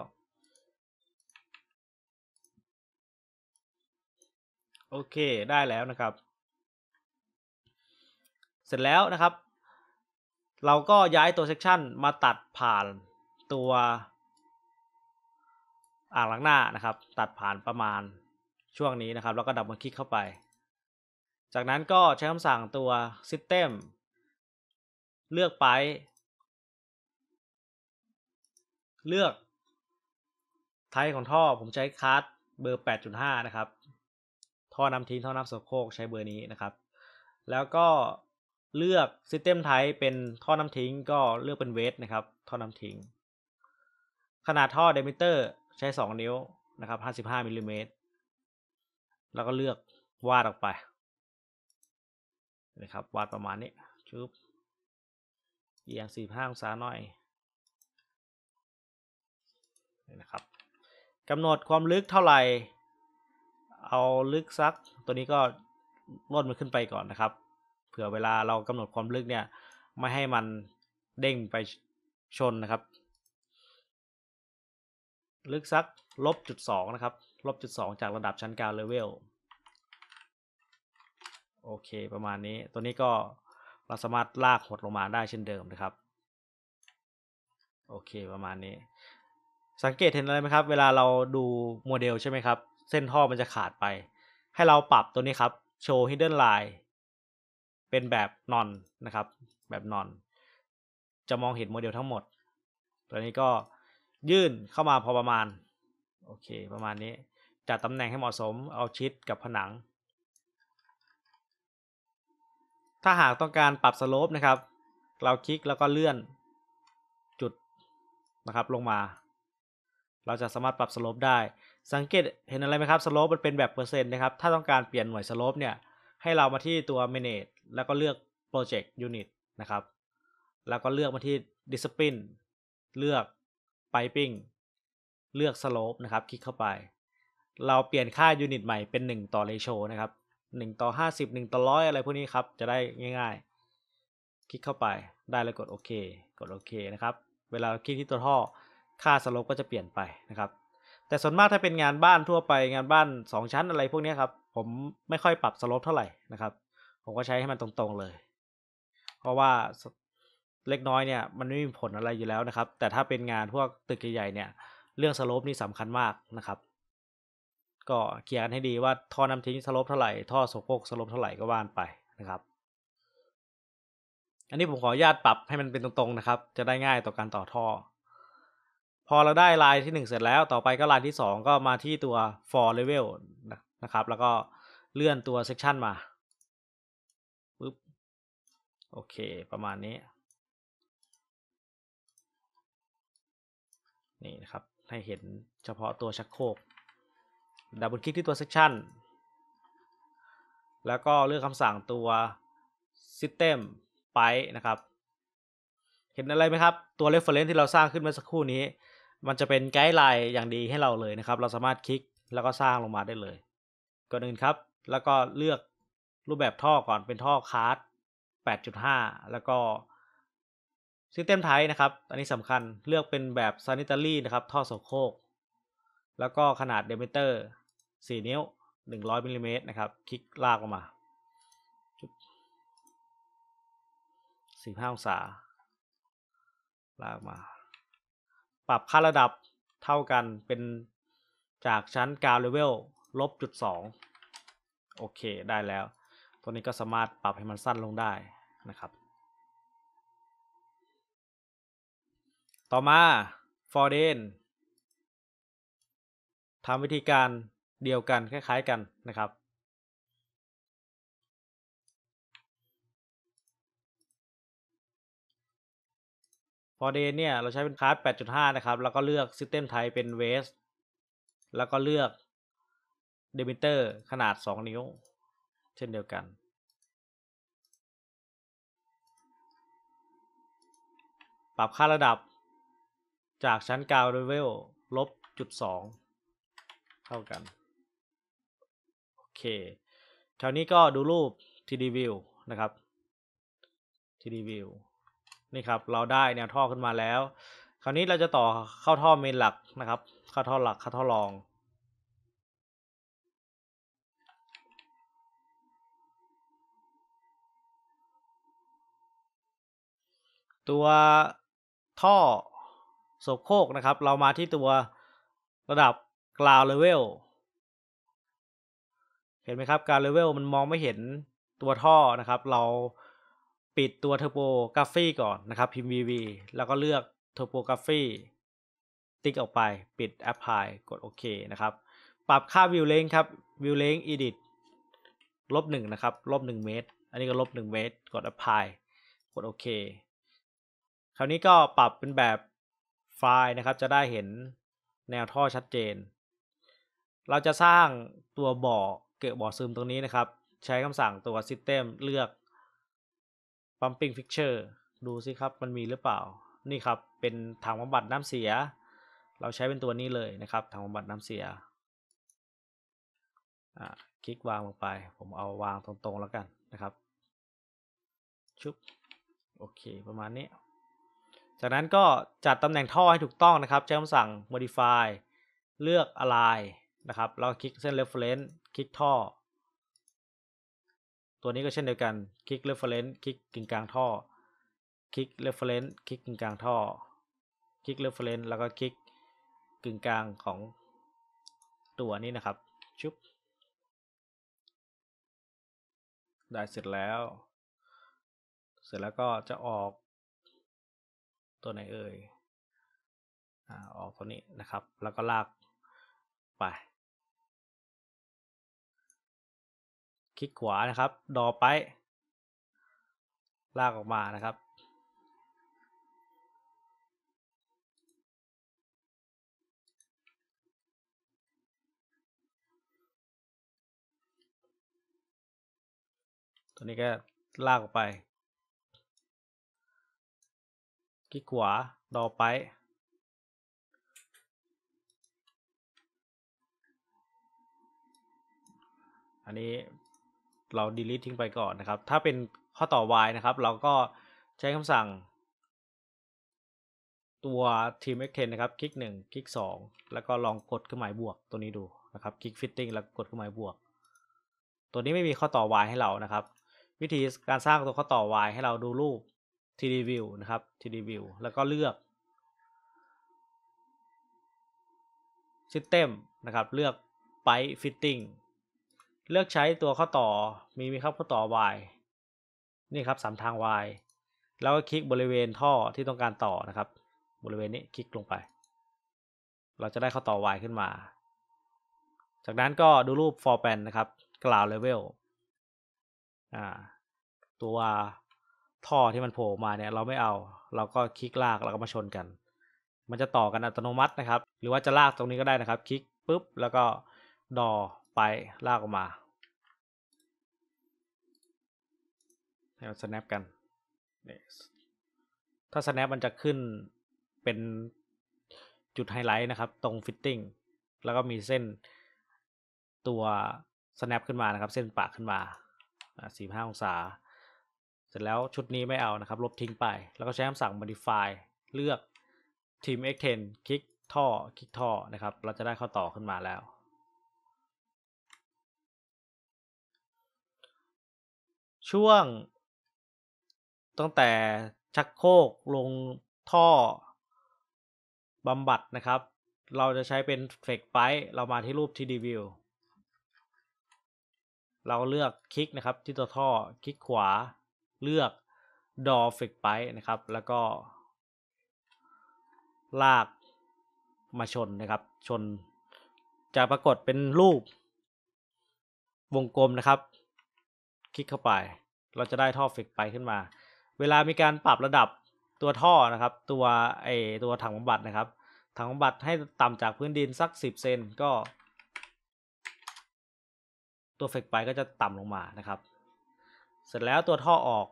โอเคได้แล้วนะครับ เสร็จแล้วนะครับ เราก็ย้ายตัวเซ c ชันมาตัดผ่านตัวอ่างล้างหน้านะครับ ตัดผ่านประมาณช่วงนี้นะครับ แล้วก็ดับเบิลคลิกเข้าไป จากนั้นก็ใช้คำสั่งตัว System เลือกไป เลือกไทป์ของท่อผมใช้คัสเบอร์ 8.5 นะครับ ท่อน้ำทิ้งท่อน้ำโสโคกใช้เบอร์นี้นะครับ แล้วก็เลือก System Type เป็นท่อน้ำทิ้งก็เลือกเป็นเวทนะครับ ท่อน้ำทิ้ง ขนาดท่อ Diameter ใช้ 2 นิ้วนะครับ55มิลลิเมตรแล้วก็เลือกวาดออกไปนะครับวาดประมาณนี้ชุบ เอียง45องศาหน่อยนะครับกำหนดความลึกเท่าไหร่ เอาลึกสัก ตัวนี้ก็ลดมันขึ้นไปก่อนนะครับ เผื่อเวลาเรากำหนดความลึกเนี่ย ไม่ให้มันเด้งไปชนนะครับ ลึกสักลบจุดสองนะครับ ลบจุดสองจากระดับชั้นกลางเลเวล โอเค ประมาณนี้ ตัวนี้ก็ เราสามารถลากหดลงมาได้เช่นเดิมนะครับ โอเคประมาณนี้ สังเกตเห็นอะไรไหมครับ เวลาเราดูโมเดลใช่ไหมครับ เส้นท่อมันจะขาดไป ให้เราปรับตัวนี้ครับ show hidden line เป็นแบบนอนนะครับ แบบนอน จะมองเห็นโมเดลทั้งหมด ตัวนี้ก็ยื่นเข้ามาพอประมาณ โอเค ประมาณนี้ จัดตำแหน่งให้เหมาะสม เอาชิดกับผนัง ถ้าหากต้องการปรับ slope นะครับ เราคลิกแล้วก็เลื่อนจุดนะครับลงมา เราจะสามารถปรับ slope ได้ สังเกตเห็นอะไรไหมครับ slope มันเป็นแบบเปอร์เซ็นต์นะครับ ถ้าต้องการเปลี่ยนหน่วย slope เนี่ย ให้เรามาที่ตัว manage แล้วก็เลือก project unit นะครับ แล้วก็เลือกมาที่ discipline เลือก piping เลือก slope นะครับ คลิกเข้าไป เราเปลี่ยนค่า unit ใหม่เป็น 1 ต่อ ratio นะครับ 1ต่อ50 1ต่อ100อะไรพวกนี้ครับ จะได้ง่าย ๆ คลิกเข้าไปได้แล้วกดโอเค กดโอเคนะครับ เวลาคลิกที่ตัวท่อค่า slope ก็จะเปลี่ยนไปนะครับ แต่ส่วนมากถ้าเป็นงานบ้านทั่วไปงานบ้าน 2 ชั้นอะไรพวกนี้ครับ ผมไม่ค่อยปรับ slope เท่าไหร่นะครับ ผมก็ใช้ให้มันตรงๆเลย เพราะว่าเล็กน้อยเนี่ยมันไม่มีผลอะไรอยู่แล้วนะครับ แต่ถ้าเป็นงานพวกตึกใหญ่ๆเนี่ย เรื่อง slope นี่สำคัญมากนะครับ ก็เคลียร์กันให้ดีว่าท่อน้ำทิ้ง slope เท่าไหร่ท่อโสโครก slope เท่าไหร่ก็ว่ากันไปนะครับ อันนี้ผมขออนุญาตปรับให้มันเป็นตรงๆนะครับ จะได้ง่ายต่อการต่อท่อ พอเราได้ลายที่ 1 เสร็จแล้วต่อไปก็ลายที่ 2 ก็มาที่ตัว for level นะครับ แล้วก็เลื่อนตัว section มาปึ๊บโอเค ประมาณนี้ นี่นะครับ ให้เห็นเฉพาะตัวชักโครก ดับเบิลคลิกที่ตัว section แล้วก็เลือกคำสั่งตัว system ไปนะครับ เห็นอะไรไหมครับ ตัว reference ที่เราสร้างขึ้นเมื่อสักครู่นี้ มันจะเป็น guideline อย่างดีให้เราเลยนะครับ เราสามารถคลิกแล้วก็สร้างลงมาได้เลยก่อนอื่นครับ แล้วก็เลือกรูปแบบท่อก่อนเป็นท่อคาร์ด8.5 แล้วก็ System Type นะครับ อันนี้สำคัญเลือกเป็นแบบ Sanitary นะครับ ท่อโสโครกแล้วก็ขนาด diameter 4นิ้ว100มิลลิเมตรนะครับ คลิกลากออกมา45องศา ลากมา ปรับค่าระดับเท่ากันเป็นจากชั้นกาวเลเวลลบจุดสองโอเคได้แล้ว ตัวนี้ก็สามารถปรับให้มันสั้นลงได้นะครับ ต่อมา for d e n ทำวิธีการ เดียวกันคล้ายๆกันนะครับ พอเดนเนี่ยเราใช้เป็นคลาส 8.5 นะครับ แล้วก็เลือก System Type เป็น Waste แล้วก็เลือก Diameter ขนาด 2 นิ้ว เช่นเดียวกันปรับค่าระดับจากชั้นกาวเลเวลลบจุดสองเท่ากัน เคคราวนี้ก็ดูรูป 3D View นะครับ 3D View นี่ครับ เราได้แนวท่อขึ้นมาแล้ว คราวนี้เราจะต่อเข้าท่อเมนหลักนะครับ เข้าท่อหลักเข้าท่อรองตัวท่อโสโคกนะครับ เรามาที่ตัวระดับกราวเลเวล เห็นไหมครับการเลเวลมันมองไม่เห็นตัวท่อนะครับ เราปิดตัว topography ก่อนนะครับ พิมพ์ VV แล้วก็เลือก topography ติ๊กออกไปปิด Apply กดโอเคนะครับ ปรับค่า View Range ครับ View Range Edit ลบหนึ่งนะครับลบหนึ่งเมตร อันนี้ก็ลบหนึ่งเมตร กด Apply กดโอเคคราวนี้ก็ปรับเป็นแบบ Fine นะครับ จะได้เห็นแนวท่อชัดเจน เราจะสร้างตัวบ่อ เกิดบ่อซึมตรงนี้นะครับ ใช้คำสั่งตัว System เลือก pumping fixture ดูสิครับมันมีหรือเปล่า นี่ครับ เป็นถังบำบัดน้ำเสีย เราใช้เป็นตัวนี้เลยนะครับถังบำบัดน้ำเสียคลิกวางลงไป ผมเอาวางตรงๆแล้วกันนะครับ ชุบ โอเค ประมาณนี้ จากนั้นก็จัดตำแหน่งท่อให้ถูกต้องนะครับ ใช้คำสั่ง modify เลือก align นะครับ แล้วคลิกเส้น reference คลิกท่อ ตัวนี้ก็เช่นเดียวกัน คลิก reference คลิกกึ่งกลางท่อ คลิก reference คลิกกึ่งกลางท่อ คลิก reference แล้วก็คลิกกึ่งกลางของตัวนี้นะครับ ชุบ ได้เสร็จแล้ว เสร็จแล้วก็จะออกตัวไหนเอ่ยอ่าออกตัวนี้นะครับ แล้วก็ลากไป คลิกขวานะครับ ดอไป ลากออกมานะครับ ตัวนี้ก็ลากออกไป คลิกขวา ดอไปอันนี้ เรา delete ทิ้งไปก่อนนะครับ ถ้าเป็นข้อต่อ y นะครับ เราก็ใช้คำสั่ง ตัว team extend นะครับ คลิก 1 คลิก 2 แล้วก็ลองกดเครื่องหมายบวกตัวนี้ดูนะครับ คลิก fitting แล้วกดเครื่องหมายบวก ตัวนี้ไม่มีข้อต่อ y ให้เรานะครับ วิธีการสร้างตัวข้อต่อ y ให้เราดูรูป 3D view นะครับ 3D view แล้วก็เลือก system นะครับ เลือก byte fitting เลือกใช้ตัวข้อต่อมีมีครับข้อต่อ y นี่ครับสามทาง y แล้วก็คลิกบริเวณท่อที่ต้องการต่อนะครับ บริเวณนี้คลิกลงไป เราจะได้ข้อต่อ y ขึ้นมา จากนั้นก็ดูรูป for pan นะครับ ground level อ่าตัวท่อที่มันโผล่มาเนี่ยเราไม่เอา เราก็คลิกลากแล้วก็มาชนกัน มันจะต่อกันอัตโนมัตินะครับ หรือว่าจะลากตรงนี้ก็ได้นะครับ คลิกปุ๊บแล้วก็ดอ ไปลากออกมาให้เรา snap กัน ถ้า snap มันจะขึ้นเป็นจุดไฮไลท์นะครับ ตรง fitting แล้วก็มีเส้นตัว snap ขึ้นมานะครับ เส้นปากขึ้นมาสี่ห้าองศา เสร็จแล้วชุดนี้ไม่เอานะครับ ลบทิ้งไป แล้วก็ใช้คำสั่ง modify เลือก team x10 คลิกท่อ คลิกท่อนะครับ เราจะได้ข้อต่อขึ้นมาแล้ว ช่วง ตั้งแต่ชักโครกลงท่อบำบัดนะครับ เราจะใช้เป็นเฟกไปเรามาที่รูป 3D view เราเลือกคลิกนะครับที่ตัวท่อคลิกขวาเลือก Door Fix ไปนะครับ แล้วก็ ลากมาชนนะครับ ชนจะปรากฏเป็นรูปวงกลมนะครับ คลิกเข้าไป เราจะได้ท่อเฟกไปขึ้นมา เวลามีการปรับระดับตัวท่อนะครับ ตัวไอตัวถังบำบัดนะครับ ถังบำบัดให้ต่ำจากพื้นดินสัก 10 เซนก็ ตัวเฟกไปก็จะต่ำลงมานะครับ เสร็จแล้วตัวท่อออก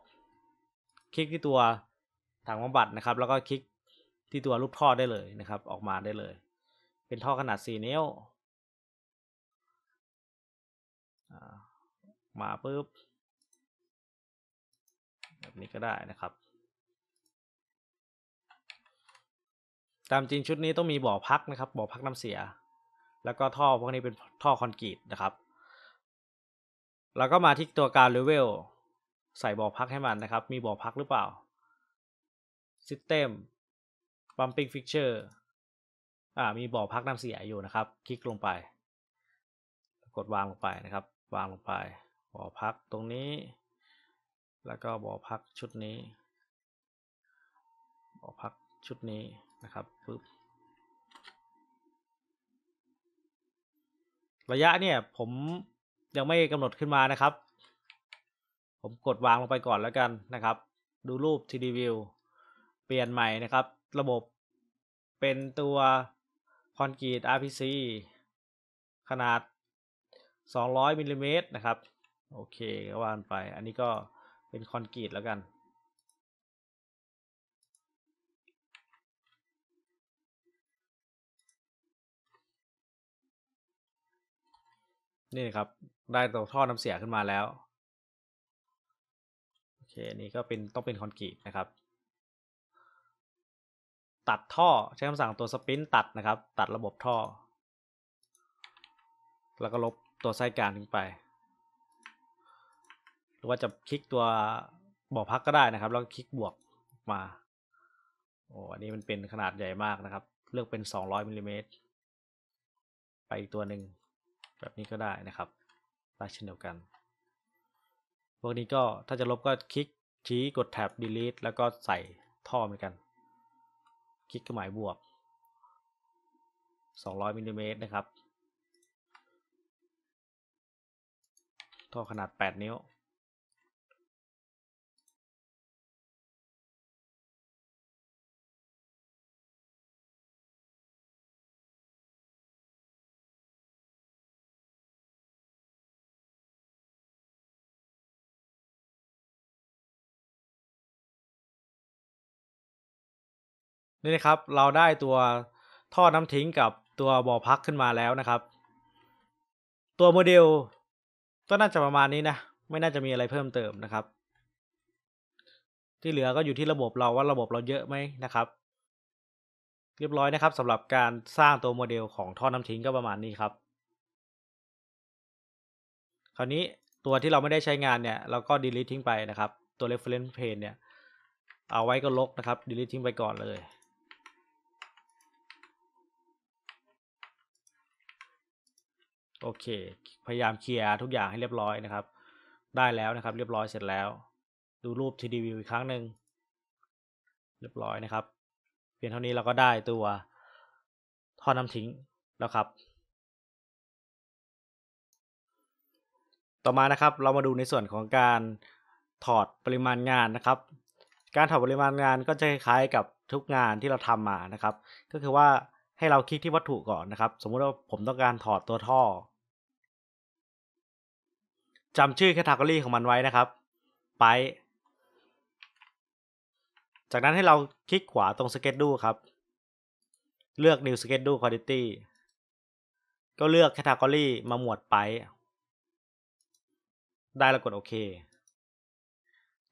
คลิกที่ตัวถังบำบัดนะครับ แล้วก็คลิกที่ตัวรูปท่อได้เลยนะครับ ออกมาได้เลย เป็นท่อขนาด 4 นิ้วมาปุ๊บแบบ นี้ก็ได้นะครับ ตามจริงชุดนี้ต้องมีบ่อพักนะครับ บ่อพักน้ำเสีย แล้วก็ท่อพวกนี้เป็นท่อคอนกรีตนะครับ แล้วก็มาที่ตัวการเลเวลใส่บ่อพักให้มันนะครับ มีบ่อพักหรือเปล่า System Pumping Fixture อ่า มีบ่อพักน้ำเสียอยู่นะครับ คลิกลงไป กดวางลงไปนะครับ วางลงไป บ่อพักตรงนี้ แล้วก็บ่อพักชุดนี้บ่อพักชุดนี้นะครับปึ๊บระยะเนี่ยผมยังไม่กำหนดขึ้นมานะครับ ผมกดวางลงไปก่อนแล้วกันนะครับ ดูรูป 3D view เปลี่ยนใหม่นะครับ ระบบเป็นตัวคอนกรีต RPC ขนาด 200มิลลิเมตรนะครับ โอเคก็วางไป อันนี้ก็ เป็นคอนกรีตแล้วกัน นี่ครับ ได้ตัวท่อน้ำเสียขึ้นมาแล้ว โอเคนนี้ก็เป็นต้องเป็นคอนกรีตนะครับ ตัดท่อใช้คำสั่งตัวสปินตัดนะครับ ตัดระบบท่อ แล้วก็ลบตัวไส้กลางทิ้งไป หรือว่าจะคลิกตัวบ่อพักก็ได้นะครับ แล้วคลิกบวกมาโอ้อันนี้มันเป็นขนาดใหญ่มากนะครับ เลือกเป็น 200มิลลิเมตรไปอีกตัวหนึ่งแบบนี้ก็ได้นะครับได้เช่นเดียวกัน พวกนี้ก็ถ้าจะลบก็คลิกชี้กดแท็บ delete แล้วก็ใส่ท่อเหมือนกัน คลิกเครื่องหมายบวก 200มิลลิเมตรนะครับ ท่อขนาด 8 นิ้ว นี่นะครับ เราได้ตัวท่อน้ำทิ้งกับตัวบ่อพักขึ้นมาแล้วนะครับ ตัวโมเดลก็น่าจะประมาณนี้นะ ไม่น่าจะมีอะไรเพิ่มเติมนะครับ ที่เหลือก็อยู่ที่ระบบเราว่าระบบเราเยอะไหมนะครับ เรียบร้อยนะครับสำหรับการสร้างตัวโมเดลของท่อน้ำทิ้งก็ประมาณนี้ครับ คราวนี้ตัวที่เราไม่ได้ใช้งานเนี่ยเราก็ delete ทิ้งไปนะครับ ตัว reference page เนี่ยเอาไว้ก็ลกนะครับ delete ทิ้งไปก่อนเลย โอเค พยายามเคลียร์ทุกอย่างให้เรียบร้อยนะครับ ได้แล้วนะครับ เรียบร้อยเสร็จแล้ว ดูรูป 3D view อีกครั้งหนึ่งเรียบร้อยนะครับ เพียงเท่านี้เราก็ได้ตัวท่อน้ำทิ้งแล้วครับ ต่อมานะครับเรามาดูในส่วนของการถอดปริมาณงานนะครับ การถอดปริมาณงานก็จะคล้ายกับทุกงานที่เราทำมานะครับ ก็คือว่าให้เราคลิกที่วัตถุก่อนนะครับ สมมุติว่าผมต้องการถอดตัวท่อ จำชื่อแคตตากรีของมันไว้นะครับไปจากนั้นให้เราคลิกขวาตรง Schedule ครับ เลือก New Schedule Quality ก็เลือกแคตตากรีมาหมวดไป ได้แล้วกดโอเค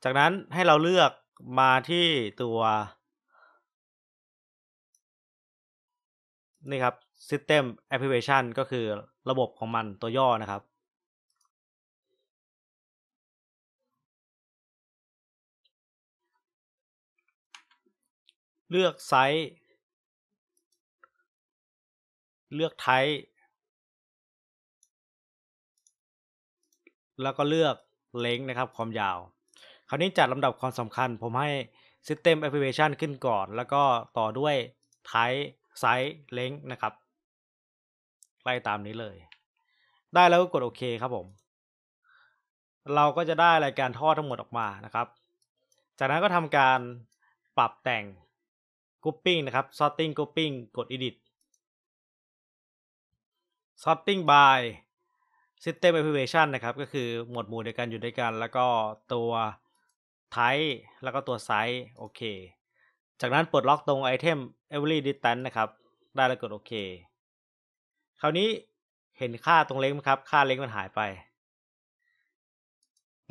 จากนั้นให้เราเลือกมาที่ตัว นี่ครับ System Application ก็คือระบบของมันตัวย่อนะครับ เลือกไซส์ เลือกไทป์แล้วก็เลือกเลงนะครับความยาว คราวนี้จัดลำดับความสำคัญ ผมให้ System Application ขึ้นก่อน แล้วก็ต่อด้วย Type Size Length นะครับ ไล่ตามนี้เลย ได้แล้วก็กดโอเคครับผม เราก็จะได้รายการท่อทั้งหมดออกมานะครับ จากนั้นก็ทำการปรับแต่ง Grouping นะครับ Sorting Grouping กด Edit Sorting by System Application นะครับ ก็คือหมวดหมู่เดียวกันอยู่ด้วยกัน แล้วก็ตัว Type แล้วก็ตัว Size โอเค จากนั้นปลดล็อกตรง Item Every Distance นะครับ ได้แล้วกดโอเค คราวนี้เห็นค่าตรงเล็กไหมครับ ค่าเล็กมันหายไป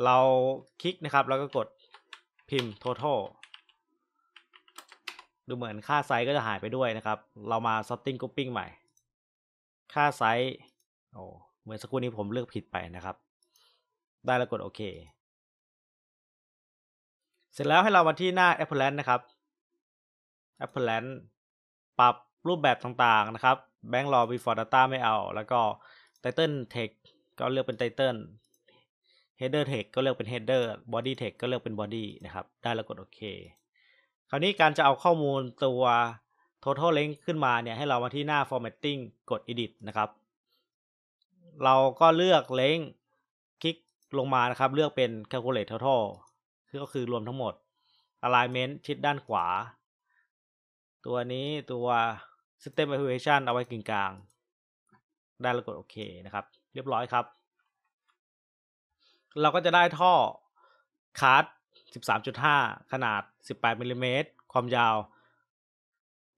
เราคลิกนะครับ แล้วก็กดพิมพ์ total ดูเหมือนค่าไซส์ก็จะหายไปด้วยนะครับ เรามา sorting grouping ใหม่ ค่าไซส์โอ้เหมือนสักครู่นี้ผมเลือกผิดไปนะครับ ได้แล้วกดโอเค เสร็จแล้วให้เรามาที่หน้า Applet นะครับ Applet ปรับรูปแบบต่างๆนะครับ Bank Law Before Data ไม่เอา แล้วก็ Title Text ก็เลือกเป็น Title Header Text ก็เลือกเป็น Header Body Text ก็เลือกเป็น Body นะครับ ได้แล้วกดโอเค คราวนี้การจะเอาข้อมูลตัว total length ขึ้นมาเนี่ยให้เรามาที่หน้า formatting กด edit นะครับ เราก็เลือก length คลิกลงมานะครับ เลือกเป็น calculate total คือก็คือรวมทั้งหมด alignment ชิดด้านขวา ตัวนี้ตัว system abbreviation เอาไว้กึ่งกลาง ได้แล้วกดโอเคนะครับ เรียบร้อยครับ เราก็จะได้ท่อคาร์ด 13.5 ขนาด 18มิลลิเมตรความยาว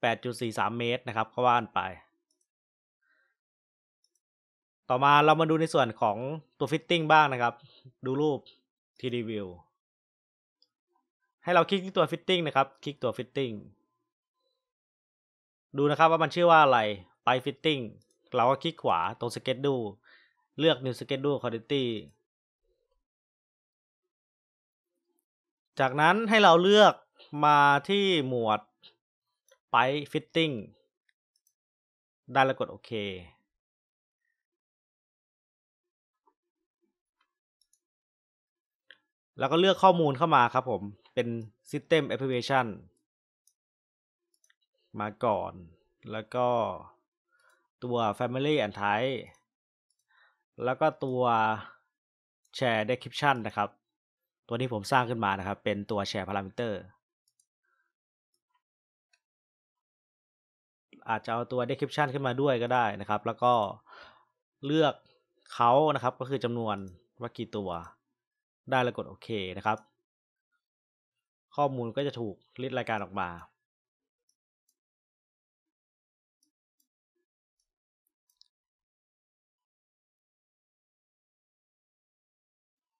8.43 เมตรนะครับก็ว่ากันไป ต่อมาเรามาดูในส่วนของตัว fitting บ้างนะครับ ดูรูป 3D view ให้เราคลิกที่ตัว fitting นะครับ คลิกตัว fitting ดูนะครับว่ามันชื่อว่าอะไร pipe fitting เราก็คลิกขวาตรง schedule เลือก new schedule quantity จากนั้นให้เราเลือกมาที่หมวดไป fitting ได้แล้วกดโอเค แล้วก็เลือกข้อมูลเข้ามาครับผมเป็น System Application มาก่อน แล้วก็ตัว Family and Type แล้วก็ตัว Share Description นะครับ ตัวนี้ผมสร้างขึ้นมานะครับ เป็นตัวแชร์พารามิเตอร์อาจจะเอาตัว description ขึ้นมาด้วยก็ได้นะครับ แล้วก็เลือกเขานะครับ ก็คือจำนวนว่ากี่ตัว ได้แล้วกดโอเคนะครับ ข้อมูลก็จะถูกลิสต์รายการออกมา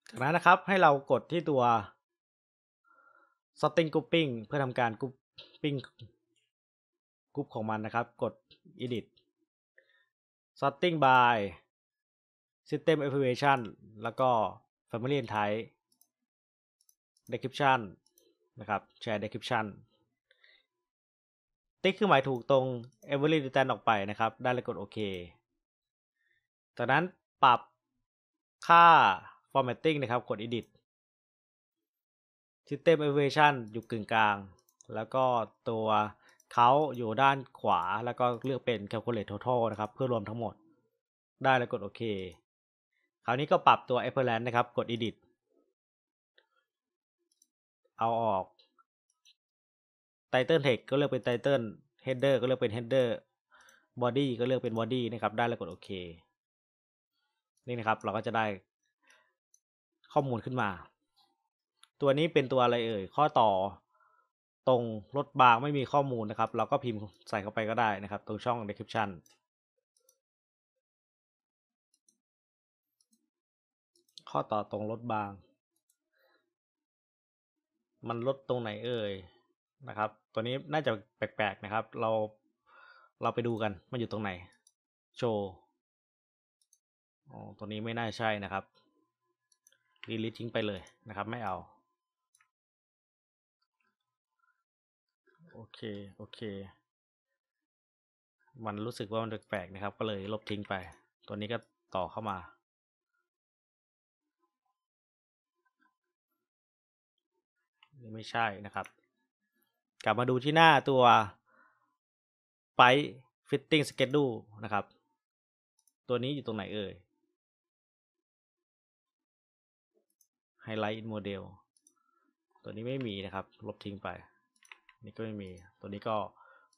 จากนั้นนะครับให้เรากดที่ตัว sorting grouping เพื่อทำการ grouping กรุ๊ปของมันนะครับ กด edit sorting by system information แล้วก็ family and type description นะครับ share description ติ๊กคือหมายถูกตรง every return ออกไปนะครับ ได้แล้วกดโอเคจากนั้นปรับค่า formatting นะครับ กด edit system information อยู่กึ่งกลาง แล้วก็ตัวเขาอยู่ด้านขวาแล้วก็เลือกเป็น calculate total นะครับ เพื่อรวมทั้งหมด ได้แล้วกดโอเค คราวนี้ก็ปรับตัว a p p e r a n นะครับ กด edit เอาออก title text ก็เลือกเป็น title header ก็เลือกเป็น header body ก็เลือกเป็น body นะครับ ได้แล้วกดโอเค นี่นะครับ เราก็จะได้ ข้อมูลขึ้นมา ตัวนี้เป็นตัวอะไรเอ่ย ข้อต่อตรงรถบางไม่มีข้อมูลนะครับ เราก็พิมพ์ใส่เข้าไปก็ได้นะครับ ตรงช่อง description ข้อต่อตรงรถบาง มันลดตรงไหนเอ่ยนะครับ ตัวนี้น่าจะแปลกๆนะครับ เราเราไปดูกัน มันอยู่ตรงไหน โชว์ อ๋อ ตัวนี้ไม่น่าใช่นะครับ รีลิททิ้งไปเลยนะครับ ไม่เอา โอเค โอเค มันรู้สึกว่ามันแปลกๆนะครับ ก็เลยลบทิ้งไป ตัวนี้ก็ต่อเข้ามา ไม่ใช่นะครับ กลับมาดูที่หน้าตัวไป fitting schedule นะครับ ตัวนี้อยู่ตรงไหนเอ่ย highlight in model ตัวนี้ไม่มีนะครับ ลบทิ้งไป นี่ก็ไม่มี ตัวนี้ก็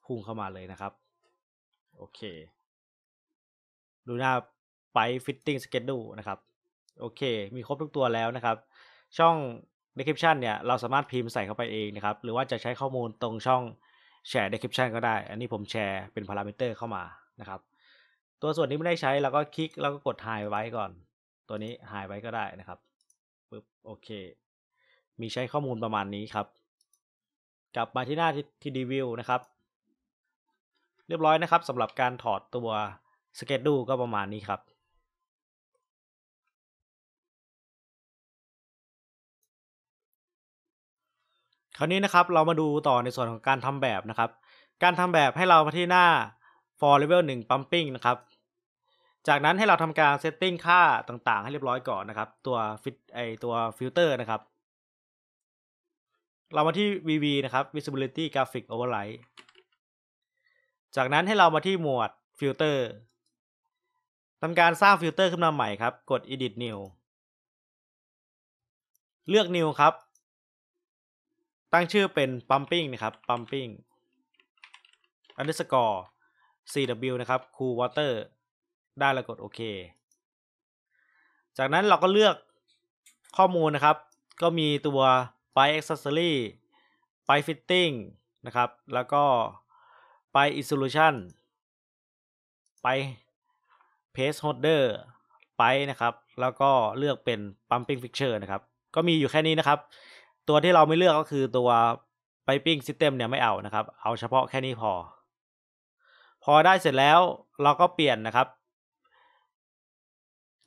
พุ่งเข้ามาเลยนะครับ โอเค ดูหน้าไป fitting schedule นะครับ โอเค มีครบทุกตัวแล้วนะครับ ช่อง description เนี่ย เราสามารถพิมพ์ใส่เข้าไปเองนะครับ หรือว่าจะใช้ข้อมูลตรงช่อง share description ก็ได้ อันนี้ผมแชร์เป็นพารามิเตอร์เข้ามานะครับตัวส่วนนี้ไม่ได้ใช้เราก็คลิกแล้วก็กด hide ไว้ก่อน ตัวนี้ hide ไว้ก็ได้นะครับ ปึ๊บโอเค มีใช้ข้อมูลประมาณนี้ครับ กลับมาที่หน้าทีดีวิวนะครับ เรียบร้อยนะครับสำหรับการถอดตัวสเกจดูก็ประมาณนี้ครับคราวนี้นะครับเรามาดูต่อในส่วนของการทำแบบนะครับ การทำแบบให้เรามาที่หน้า floor level 1 plumbing นะครับ จากนั้นให้เราทำการ setting ค่าต่างๆ ให้เรียบร้อยก่อนนะครับ ตัว fit ไอตัวฟิลเตอร์นะครับ เรามาที่ VV นะครับ Visibility Graphic Override จากนั้นให้เรามาที่หมวด Filter ทำการสร้างฟิลเตอร์ขึ้นมาใหม่ครับ กด Edit New เลือก New ครับ ตั้งชื่อเป็น Pumping นะครับ Pumping underscore CW นะครับ Cool Water ได้แล้วกดโอเค จากนั้นเราก็เลือกข้อมูลนะครับ ก็มีตัวไป accessory ไป fitting นะครับ แล้วก็ไป isolation ไป paste holder ไปนะครับ แล้วก็เลือกเป็น pumping fixture นะครับ ก็มีอยู่แค่นี้นะครับ ตัวที่เราไม่เลือกก็คือตัว piping system เนี่ยไม่เอานะครับ เอาเฉพาะแค่นี้พอ พอได้เสร็จแล้วเราก็เปลี่ยนนะครับ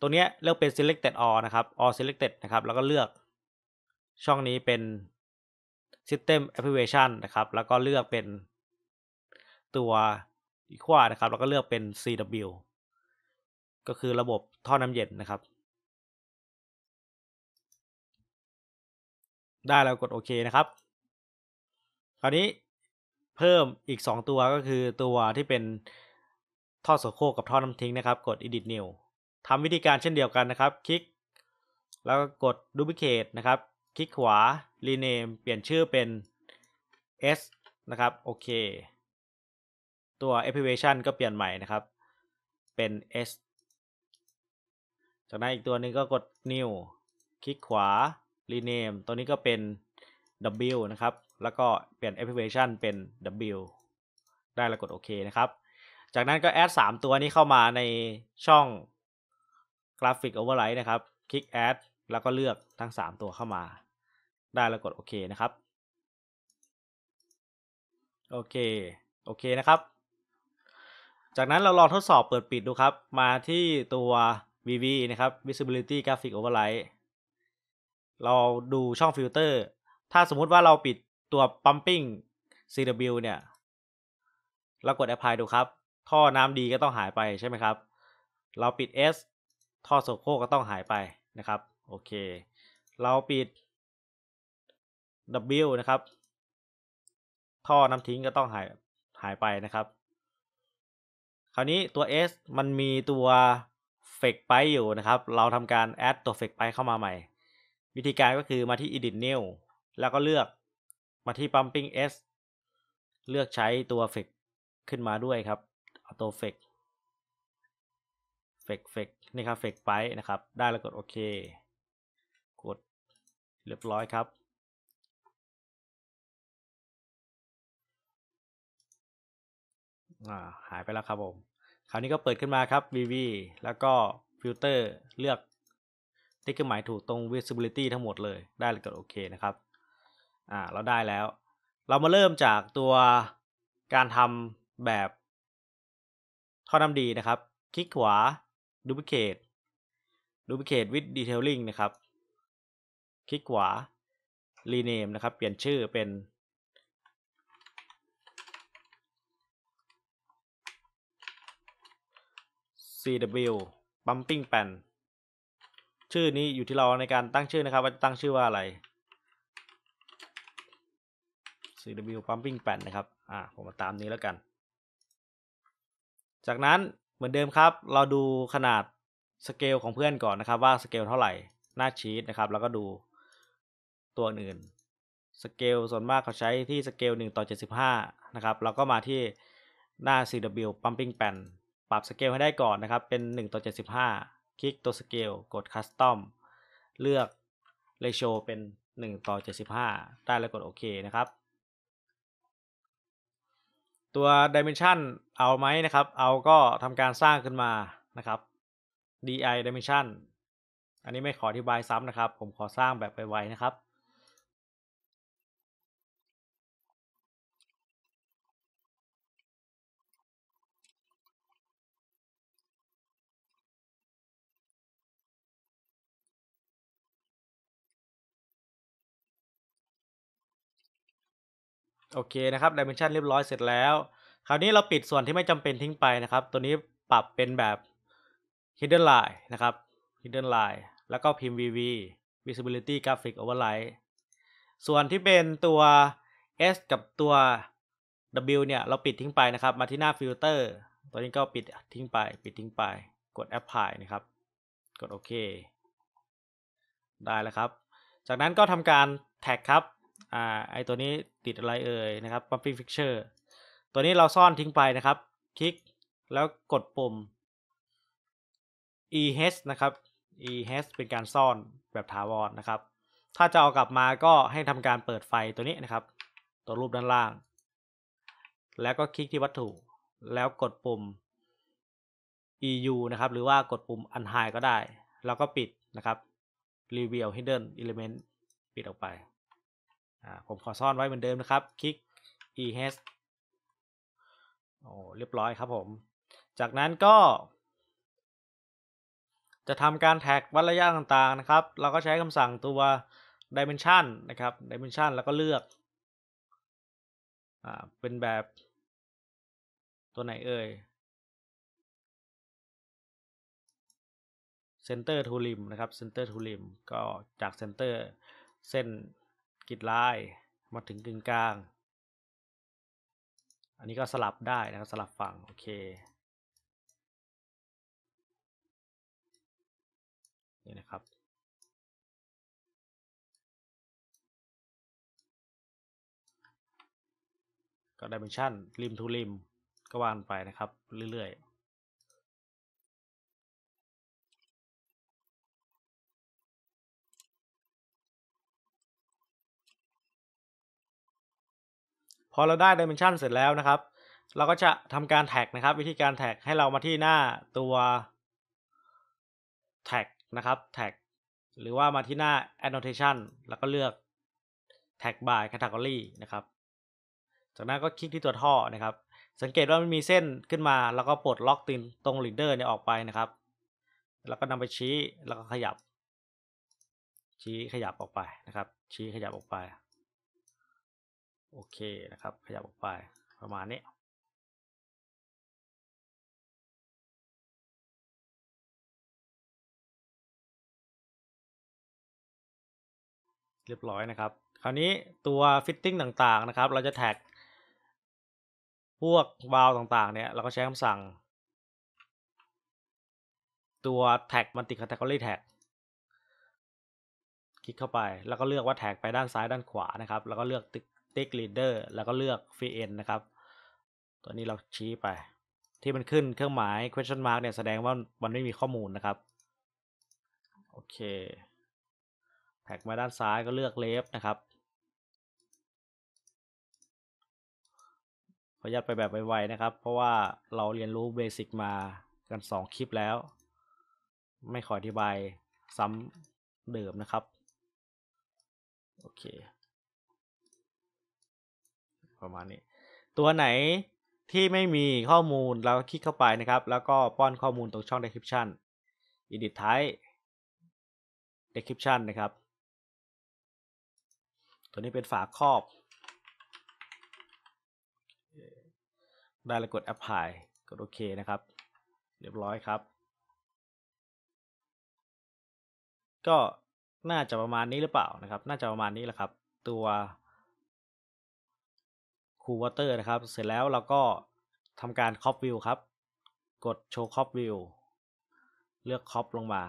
ตัวนี้เลือกเป็น selected all นะครับ all selected นะครับแล้วก็เลือกช่องนี้เป็น System Application นะครับ แล้วก็เลือกเป็นตัวอีควานะครับ แล้วก็เลือกเป็น CW ก็คือระบบท่อน้ำเย็นนะครับ ได้แล้วกดโอเคนะครับ คราวนี้เพิ่มอีก 2 ตัวก็คือตัวที่เป็นท่อโสโครกกับท่อน้ำทิ้งนะครับ กด edit new ทำวิธีการเช่นเดียวกันนะครับ คลิก แล้วก็กด duplicate นะครับ คลิกขวา rename เปลี่ยนชื่อเป็น s นะครับโอเค ตัว activation ก็เปลี่ยนใหม่นะครับ เป็น s จากนั้นอีกตัวนึงก็กด new คลิกขวา rename ตัวนี้ก็เป็น w นะครับ แล้วก็เปลี่ยน activation เป็น w ได้แล้วกดโอเคนะครับ จากนั้นก็แอด 3 ตัวนี้เข้ามาในช่อง Graphic Override นะครับ คลิก add แล้วก็เลือกทั้ง 3 ตัวเข้ามา ได้แล้วกดโอเคนะครับ โอเค โอเคนะครับ จากนั้นเราลองทดสอบเปิดปิดดูครับ มาที่ตัว VV นะครับ Visibility Graphic Override เราดูช่องฟิลเตอร์ ถ้าสมมุติว่าเราปิดตัว plumbing CW เนี่ย เรากด apply ดูครับ ท่อน้ำดีก็ต้องหายไปใช่ไหมครับ เราปิด S ท่อโซโคก็ต้องหายไปนะครับ โอเค เราปิด W นะครับ ท่อน้ำทิ้งก็ต้องหายหายไปนะครับ คราวนี้ตัว S มันมีตัวเฟกไปอยู่นะครับ เราทำการ add ตัวเฟกไปเข้ามาใหม่ วิธีการก็คือมาที่ edit new แล้วก็เลือกมาที่ pumping S เลือกใช้ตัวเฟกขึ้นมาด้วยครับ auto fake เฟกเฟก นี่ครับเฟกไปนะครับ ได้แล้วกดโอเค กดเรียบร้อยครับอ่าหายไปแล้วครับผม คราวนี้ก็เปิดขึ้นมาครับ VV แล้วก็ฟิลเตอร์เลือกที่เครื่องหมายถูกตรง visibility ทั้งหมดเลย ได้เลยกดโอเคนะครับ อ่า เราได้แล้ว เรามาเริ่มจากตัวการทำแบบท่อน้ำดีนะครับ คลิกขวา duplicate duplicate with detailing นะครับ คลิกขวา rename นะครับ เปลี่ยนชื่อเป็น CW Pumping Pan ชื่อนี้อยู่ที่เราในการตั้งชื่อนะครับ ว่าจะตั้งชื่อว่าอะไร CW Plumbing Plan นะครับ อ่า ผมมาตามนี้แล้วกัน จากนั้น เหมือนเดิมครับ เราดูขนาดสเกลของเพื่อนก่อนนะครับ ว่าสเกลเท่าไหร่หน้าชีตนะครับ แล้วก็ดูตัวอื่นสเกลส่วนมากเขาใช้ที่สเกล1ต่อ 75 นะครับ แล้วก็มาที่หน้า CW Plumbing Plan ปรับสเกลให้ได้ก่อนนะครับ เป็น 1 ต่อ 75 คลิกตัวสเกลกด Custom เลือก Ratio เป็น 1 ต่อ 75 ได้แล้วกดโอเคนะครับ ตัว Dimension เอาไหมนะครับ เอาก็ทำการสร้างขึ้นมานะครับ di dimension อันนี้ไม่ขออธิบายซ้ำนะครับ ผมขอสร้างแบบไวๆนะครับ โอเคนะครับ dimension เรียบร้อยเสร็จแล้ว คราวนี้เราปิดส่วนที่ไม่จำเป็นทิ้งไปนะครับ ตัวนี้ปรับเป็นแบบ hidden line นะครับ hidden line แล้วก็พิมพ์ vv visibility graphic override ส่วนที่เป็นตัว s กับตัว w เนี่ยเราปิดทิ้งไปนะครับ มาที่หน้าฟิลเตอร์ตัวนี้ก็ปิดทิ้งไป ปิดทิ้งไป กด apply นะครับ กดโอเค ได้แล้วครับ จากนั้นก็ทำการแท็กครับ อ่าไอตัวนี้ติดอะไรเอ่ยนะครับ pumping fixture ตัวนี้เราซ่อนทิ้งไปนะครับ คลิกแล้วกดปุ่ม EH นะครับ EH เป็นการซ่อนแบบถาวรนะครับ ถ้าจะเอากลับมาก็ให้ทำการเปิดไฟตัวนี้นะครับ ตัวรูปด้านล่าง แล้วก็คลิกที่วัตถุแล้วกดปุ่ม EU นะครับ หรือว่ากดปุ่ม unhide ก็ได้ แล้วก็ปิดนะครับ reveal hidden element ปิดออกไป ผมขอซ่อนไว้เหมือนเดิมนะครับ คลิก EH โอ้เรียบร้อยครับผม จากนั้นก็ จะทำการแท็กวัดระยะต่างๆนะครับ เราก็ใช้คำสั่งตัว dimension นะครับ dimension แล้วก็เลือกอ่าเป็นแบบตัวไหนเอ่ย center to rim นะครับ center to rim ก็จาก center เส้น กิดลายมาถึงกึ่งกลาง อันนี้ก็สลับได้นะครับสลับฝั่งโอเคนี่นะครับก็ dimension rim to rim ก็วางไปนะครับ เรื่อยๆ พอเราได้ dimension เสร็จแล้วนะครับ เราก็จะทำการแท็กนะครับ วิธีการแท็กให้เรามาที่หน้าตัวแท็กนะครับแท็กหรือว่ามาที่หน้า annotation แล้วก็เลือก tag by category นะครับ จากนั้นก็คลิกที่ตัวท่อนะครับ สังเกตว่ามันมีเส้นขึ้นมา แล้วก็ปลดล็อกตินตรง leader เนี่ยออกไปนะครับ แล้วก็นำไปชี้แล้วก็ขยับ ชี้ขยับออกไปนะครับ ชี้ขยับออกไป โอเคนะครับ ขยับออกไปประมาณนี้เรียบร้อยนะครับ คราวนี้ตัว fitting ต่างๆนะครับ เราจะแท็กพวกวาล์วต่างๆ เนี่ย เราก็ใช้คำสั่ง ตัวแท็ก multi category tag คลิกเข้าไป แล้วก็เลือกว่าแท็กไปด้านซ้ายด้านขวานะครับ แล้วก็เลือกติ๊ก tick leader แล้วก็เลือก free end นะครับ ตัวนี้เราชี้ไป ที่มันขึ้นเครื่องหมาย question mark เนี่ยแสดงว่ามันไม่มีข้อมูลนะครับ โอเค แท็กมาด้านซ้ายก็เลือกเลฟนะครับขออนุญาตไปแบบไวๆนะครับ เพราะว่าเราเรียนรู้เบสิกมากัน 2 คลิปแล้ว ไม่ขออธิบายซ้ำเดิมนะครับ โอเค ประมาณนี้ ตัวไหนที่ไม่มีข้อมูลเราคลิกเข้าไปนะครับ แล้วก็ป้อนข้อมูลตรงช่อง description edit type description นะครับ ตัวนี้เป็นฝาครอบ ได้แล้วกด apply กดโอเคนะครับ เรียบร้อยครับ ก็น่าจะประมาณนี้หรือเปล่านะครับ น่าจะประมาณนี้แหละครับ ตัว Cool Water นะครับ เสร็จแล้วเราก็ทำการ Crop View ครับ กด Show Crop View เลือก Crop ลงมา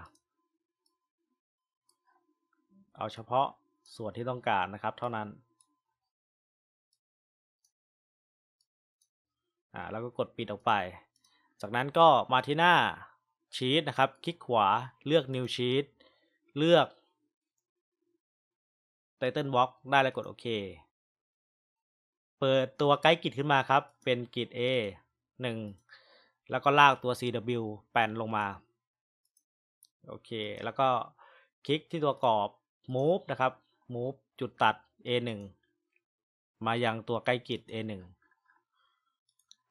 เอาเฉพาะส่วนที่ต้องการนะครับ เท่านั้นอ่าแล้วก็กดปิดออกไป จากนั้นก็มาที่หน้าชีตนะครับ คลิกขวาเลือก New Sheet เลือก Title Box ได้แล้วกดโอเค เปิดตัวไกด์กิจขึ้นมาครับ เป็นกิจ A 1 แล้วก็ลากตัว CW แปนลงมา โอเค แล้วก็คลิกที่ตัวกรอบ move นะครับ move จุดตัด A1 มายังตัวใกล้กิจ A1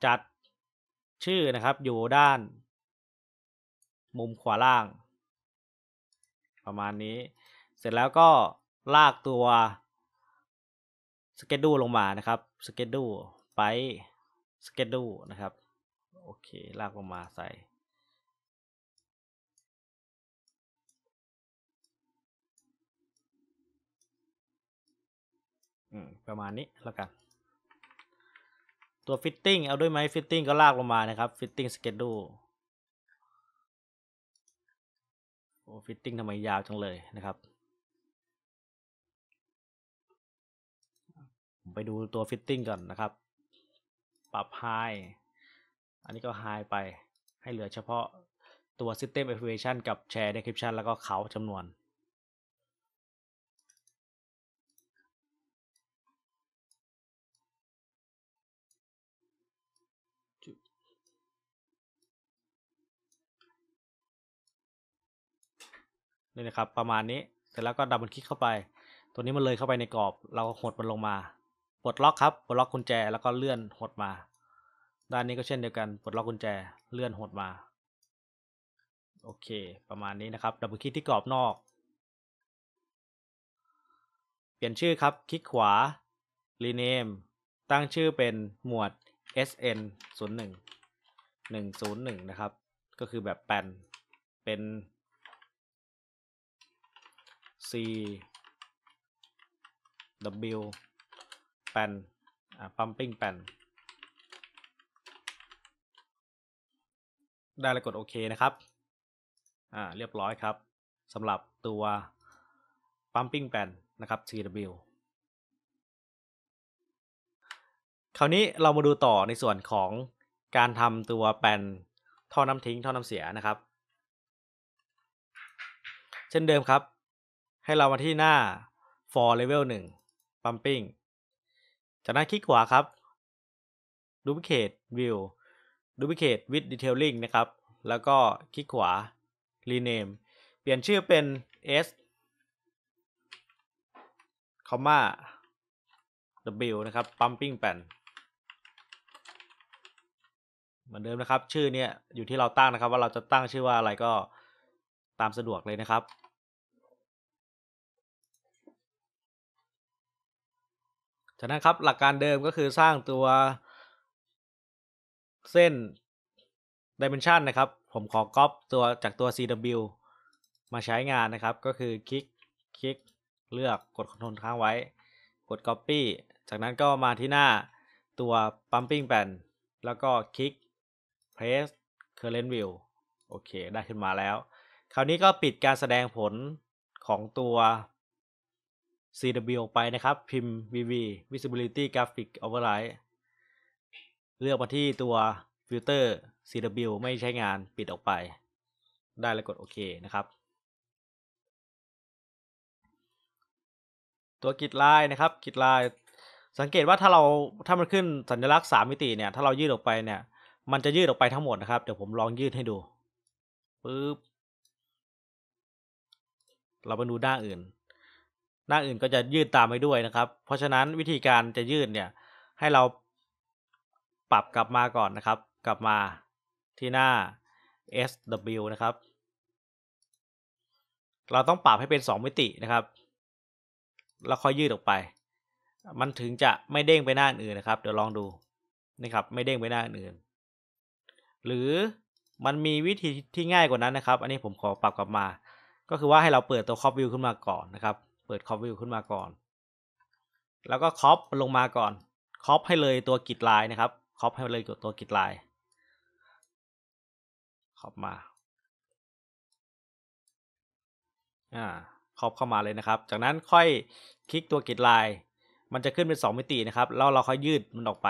จัดชื่อนะครับอยู่ด้าน มุมขวาล่าง ประมาณนี้ เสร็จแล้วก็ลากตัว schedule ลงมานะครับ schedule pipe schedule นะครับ โอเค ลากลงมาใส่ ประมาณนี้แล้วกัน ตัว fitting เอาด้วยไหม fitting ก็ลากลงมานะครับ fitting scheduleโอ้ฟิตติ้งทำไมยาวจังเลยนะครับ ผมไปดูตัวฟิตติ้งก่อนนะครับ ปรับ High อันนี้ก็ High ไปให้เหลือเฉพาะตัว System Abbreviation กับ Share Description แล้วก็เขาจำนวน นี่นะครับ ประมาณนี้ เสร็จแล้วก็ดับเบิลคลิกเข้าไป ตัวนี้มันเลยเข้าไปในกรอบ เราหดมันลงมา ปลดล็อกครับปลดล็อกกุญแจแล้วก็เลื่อนหดมา ด้านนี้ก็เช่นเดียวกันปลดล็อกกุญแจเลื่อนหดมา โอเค ประมาณนี้นะครับดับเบิลคลิกที่กรอบนอก เปลี่ยนชื่อครับ คลิกขวา rename ตั้งชื่อเป็นหมวด sn 0 1 101 นะครับ ก็คือแบบแปนเป็น C W แปนอ่า pumping แปนได้แล้วกดโอเคนะครับ อ่า เรียบร้อยครับสำหรับตัว pumping แปนนะครับ CW คราวนี้เรามาดูต่อในส่วนของการทำตัวแปนท่อน้ำทิ้งท่อน้ำเสียนะครับ เช่นเดิมครับ ให้เรามาที่หน้า for level 1 pumping จากนั้นคลิกขวาครับ duplicate view duplicate with detailing นะครับ แล้วก็คลิกขวา rename เปลี่ยนชื่อเป็น s comma w นะครับ pumping pan เหมือนเดิมนะครับ ชื่อเนี้ยอยู่ที่เราตั้งนะครับ ว่าเราจะตั้งชื่อว่าอะไรก็ตามสะดวกเลยนะครับ จากนั้นครับหลักการเดิมก็คือสร้างตัวเส้น dimension นะครับ ผมขอก๊อปตัวจากตัว CW มาใช้งานนะครับ ก็คือคลิกคลิกเลือกกด control ค้างไว้ กด copy จากนั้นก็มาที่หน้าตัว plumbing plan แล้วก็คลิก paste current view โอเค ได้ขึ้นมาแล้ว คราวนี้ก็ปิดการแสดงผลของตัว CW ออกไปนะครับ พิมพ์ VV Visibility Graphic Override เลือกมาที่ตัวฟิลเตอร์ CW ไม่ใช้งานปิดออกไป ได้แล้วกดโอเคนะครับ ตัวกิดลายนะครับกิดลาย สังเกตว่าถ้าเราถ้ามันขึ้นสัญลักษณ์ 3 มิติเนี่ย ถ้าเรายืดออกไปเนี่ย มันจะยืดออกไปทั้งหมดนะครับ เดี๋ยวผมลองยืดให้ดูปึ๊บเราไปดูหน้าอื่น หน้าอื่นก็จะยืดตามไปด้วยนะครับ เพราะฉะนั้นวิธีการจะยืดเนี่ยให้เราปรับกลับมาก่อนนะครับ กลับมาที่หน้า SW นะครับ เราต้องปรับให้เป็น 2 มิตินะครับแล้วค่อยยืดออกไป มันถึงจะไม่เด้งไปหน้าอื่นนะครับ เดี๋ยวลองดูนะครับ ไม่เด้งไปหน้าอื่น หรือมันมีวิธีที่ง่ายกว่านั้นนะครับ อันนี้ผมขอปรับกลับมา ก็คือว่าให้เราเปิดตัวคอปวิวขึ้นมาก่อนนะครับ ปิดคอปวิวขึ้นมาก่อน แล้วก็คอปลงมาก่อนคอปให้เลยตัวกิดไลายนะครับคอปให้เลยตัวกิดไลายคอปมาอ่าครอบเข้ามาเลยนะครับ จากนั้นค่อยคลิกตัวกิดไลายมันจะขึ้นเป็น 2 มิตินะครับ แล้วเราค่อยยืดมันออกไป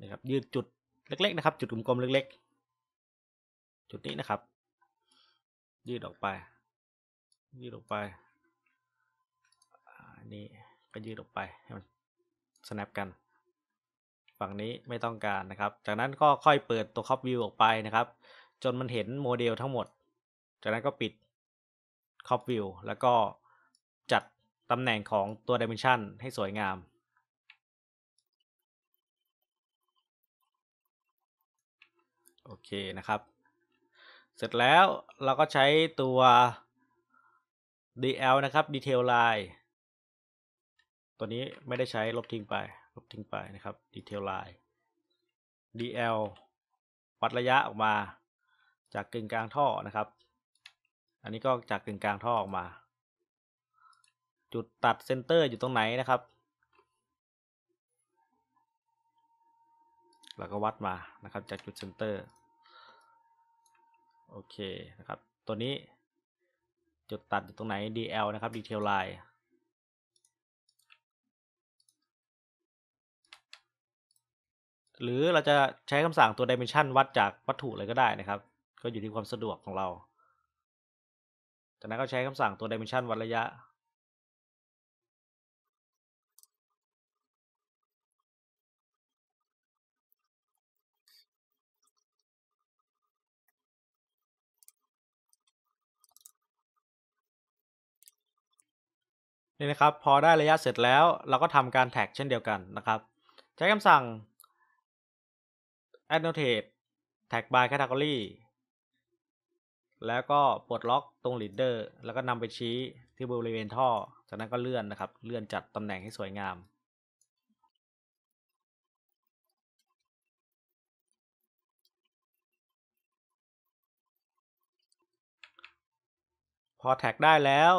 นะครับ ยืดจุดเล็ก ๆ นะครับ จุดกลมๆเล็ก ๆ จุดนี้นะครับ ยืดออกไป ยืดออกไปอันนี้ก็ยืดออกไปให้มัน snap กัน ฝั่งนี้ไม่ต้องการนะครับ จากนั้นก็ค่อยเปิดตัวครอบวิวออกไปนะครับ จนมันเห็นโมเดลทั้งหมด จากนั้นก็ปิดครอบวิวแล้วก็จัดตำแหน่งของตัว Dimension ให้สวยงามโอเคนะครับ เสร็จแล้วเราก็ใช้ตัว DL นะครับ Detail Line ตัวนี้ไม่ได้ใช้ลบทิ้งไป ลบทิ้งไปนะครับ Detail Line DL วัดระยะออกมา จากกึ่งกลางท่อนะครับ อันนี้ก็จากกึ่งกลางท่อออกมา จุดตัดเซนเตอร์อยู่ตรงไหนนะครับแล้วก็วัดมานะครับจากจุด center โอเคนะครับ ตัวนี้จุดตัดอยู่ตรงไหน DL นะครับ Detail Line หรือเราจะใช้คำสั่งตัว dimension วัดจากวัตถุเลยก็ได้นะครับ ก็อยู่ที่ความสะดวกของเรา จากนั้นก็ใช้คำสั่งตัว dimension วัดระยะ นี่นะครับพอได้ระยะเสร็จแล้วเราก็ทำการแท็กเช่นเดียวกันนะครับ ใช้คำสั่ง annotate tag by category แล้วก็ปลดล็อกตรง leader แล้วก็นำไปชี้ที่บริเวณท่อ จากนั้นก็เลื่อนนะครับ เลื่อนจัดตำแหน่งให้สวยงาม พอแท็กได้แล้ว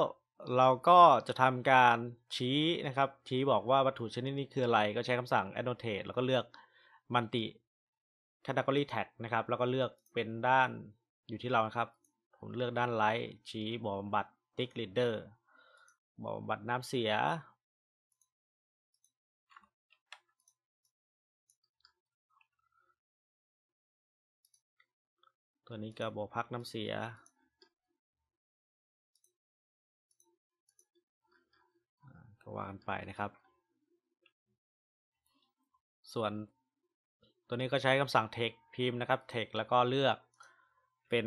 เราก็จะทำการชี้นะครับ ชี้บอกว่าวัตถุชนิดนี้คืออะไร ก็ใช้คำสั่ง annotate แล้วก็เลือก multi category tag นะครับ แล้วก็เลือกเป็นด้านอยู่ที่เรานะครับ ผมเลือกด้านไลท์ชี้บ่อบำบัด tick leader บ่อบำบัดน้ำเสีย ตัวนี้ก็บ่อพักน้ำเสีย ก็วางไปนะครับ ส่วนตัวนี้ก็ใช้คำสั่ง text พิมพ์นะครับ text แล้วก็เลือกเป็น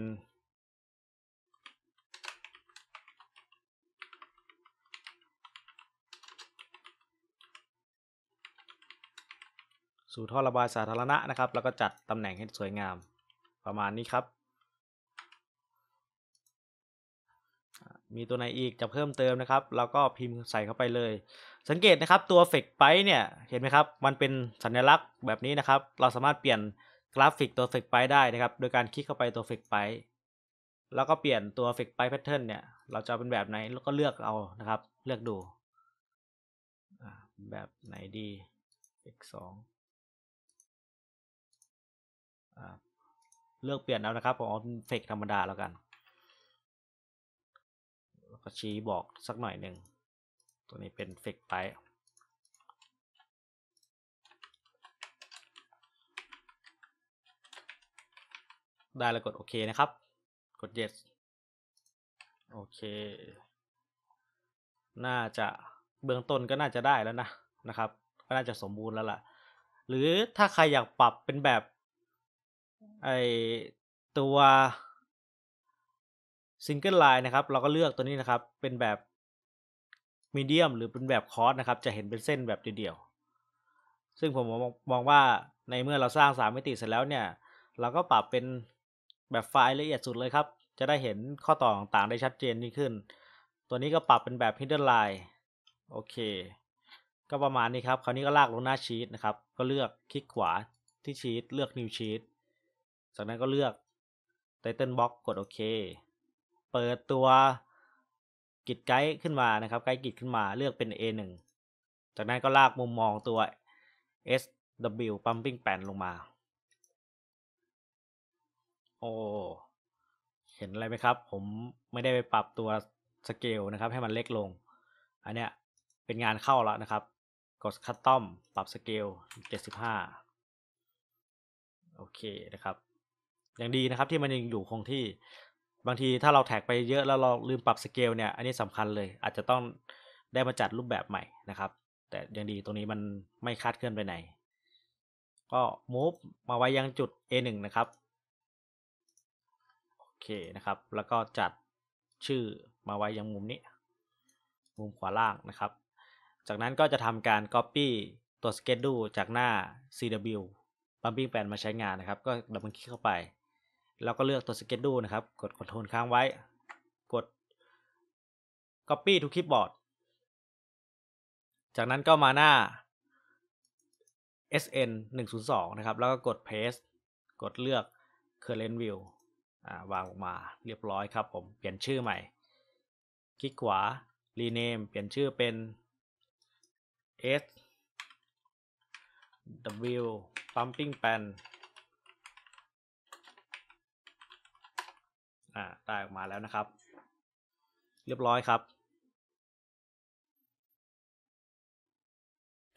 สู่ท่อระบายสาธารณะนะครับ แล้วก็จัดตำแหน่งให้สวยงามประมาณนี้ครับ มีตัวไหนอีกจะเพิ่มเติมนะครับเราก็พิมพ์ใส่เข้าไปเลย สังเกตนะครับตัว flex pipe เนี่ยเห็นไหมครับ มันเป็นสัญลักษณ์แบบนี้นะครับ เราสามารถเปลี่ยนกราฟิกตัว flex pipe ได้นะครับ โดยการคลิกเข้าไปตัว flex pipe แล้วก็เปลี่ยนตัว flex pipe pattern เนี่ย เราจะเป็นแบบไหนแล้วก็เลือกเอานะครับ เลือกดู แบบไหนดีเฟกสองเลือกเปลี่ยนเอานะครับผมเอาเฟกธรรมดาแล้วกัน ชี้บอกสักหน่อยหนึ่ง ตัวนี้เป็นเฟกไปได้แล้วกดโอเคนะครับ กด yes โอเค น่าจะเบื้องต้นก็น่าจะได้แล้วนะนะครับ ก็น่าจะสมบูรณ์แล้วล่ะ หรือถ้าใครอยากปรับเป็นแบบไอตัว single line นะครับ เราก็เลือกตัวนี้นะครับ เป็นแบบ medium หรือเป็นแบบ coarse นะครับ จะเห็นเป็นเส้นแบบเดียวๆซึ่งผมมองว่าในเมื่อเราสร้างสามมิติเสร็จแล้วเนี่ย เราก็ปรับเป็นแบบไฟล์ละเอียดสุดเลยครับ จะได้เห็นข้อต่อต่างๆได้ชัดเจนยิ่งขึ้น ตัวนี้ก็ปรับเป็นแบบ hidden line โอเค ก็ประมาณนี้ครับ คราวนี้ก็ลากลงหน้าชีตนะครับ ก็เลือกคลิกขวาที่ชีตเลือก new sheet จากนั้นก็เลือก title box กดโอเค เปิดตัวกิจไกด์ขึ้นมานะครับไกด์กิจขึ้นมาเลือกเป็น A1 จากนั้นก็ลากมุมมองตัว SW plumbing plan ลงมา โอ้เห็นอะไรไหมครับ ผมไม่ได้ไปปรับตัวสเกลนะครับ ให้มันเล็กลง อันเนี้ยเป็นงานเข้าแล้วนะครับ กด custom ปรับสเกล 75 โอเคนะครับยังดีนะครับที่มันยังอยู่คงที่ บางทีถ้าเราแท็กไปเยอะแล้วเราลืมปรับสเกลเนี่ยอันนี้สำคัญเลย อาจจะต้องได้มาจัดรูปแบบใหม่นะครับ แต่ยังดีตรงนี้มันไม่คาดเคลื่อนไปไหน ก็ move มาไว้ยังจุด A1 นะครับโอเคนะครับ แล้วก็จัดชื่อมาไว้ยังมุมนี้ มุมขวาล่างนะครับ จากนั้นก็จะทำการ copy ตัว schedule จากหน้า CW bumping pan มาใช้งานนะครับ ก็ดับเบิลคลิกเข้าไป แล้วก็เลือกตัว schedule นะครับ กด Ctrl ค้างไว้ กด copy to clipboard จากนั้นก็มาหน้า sn 102นะครับ แล้วก็กด paste กดเลือก current view าวางออกมาเรียบร้อยครับผม เปลี่ยนชื่อใหม่ คลิกขวา rename เปลี่ยนชื่อเป็น s w pumping pan อ่าได้ออกมาแล้วนะครับ เรียบร้อยครับ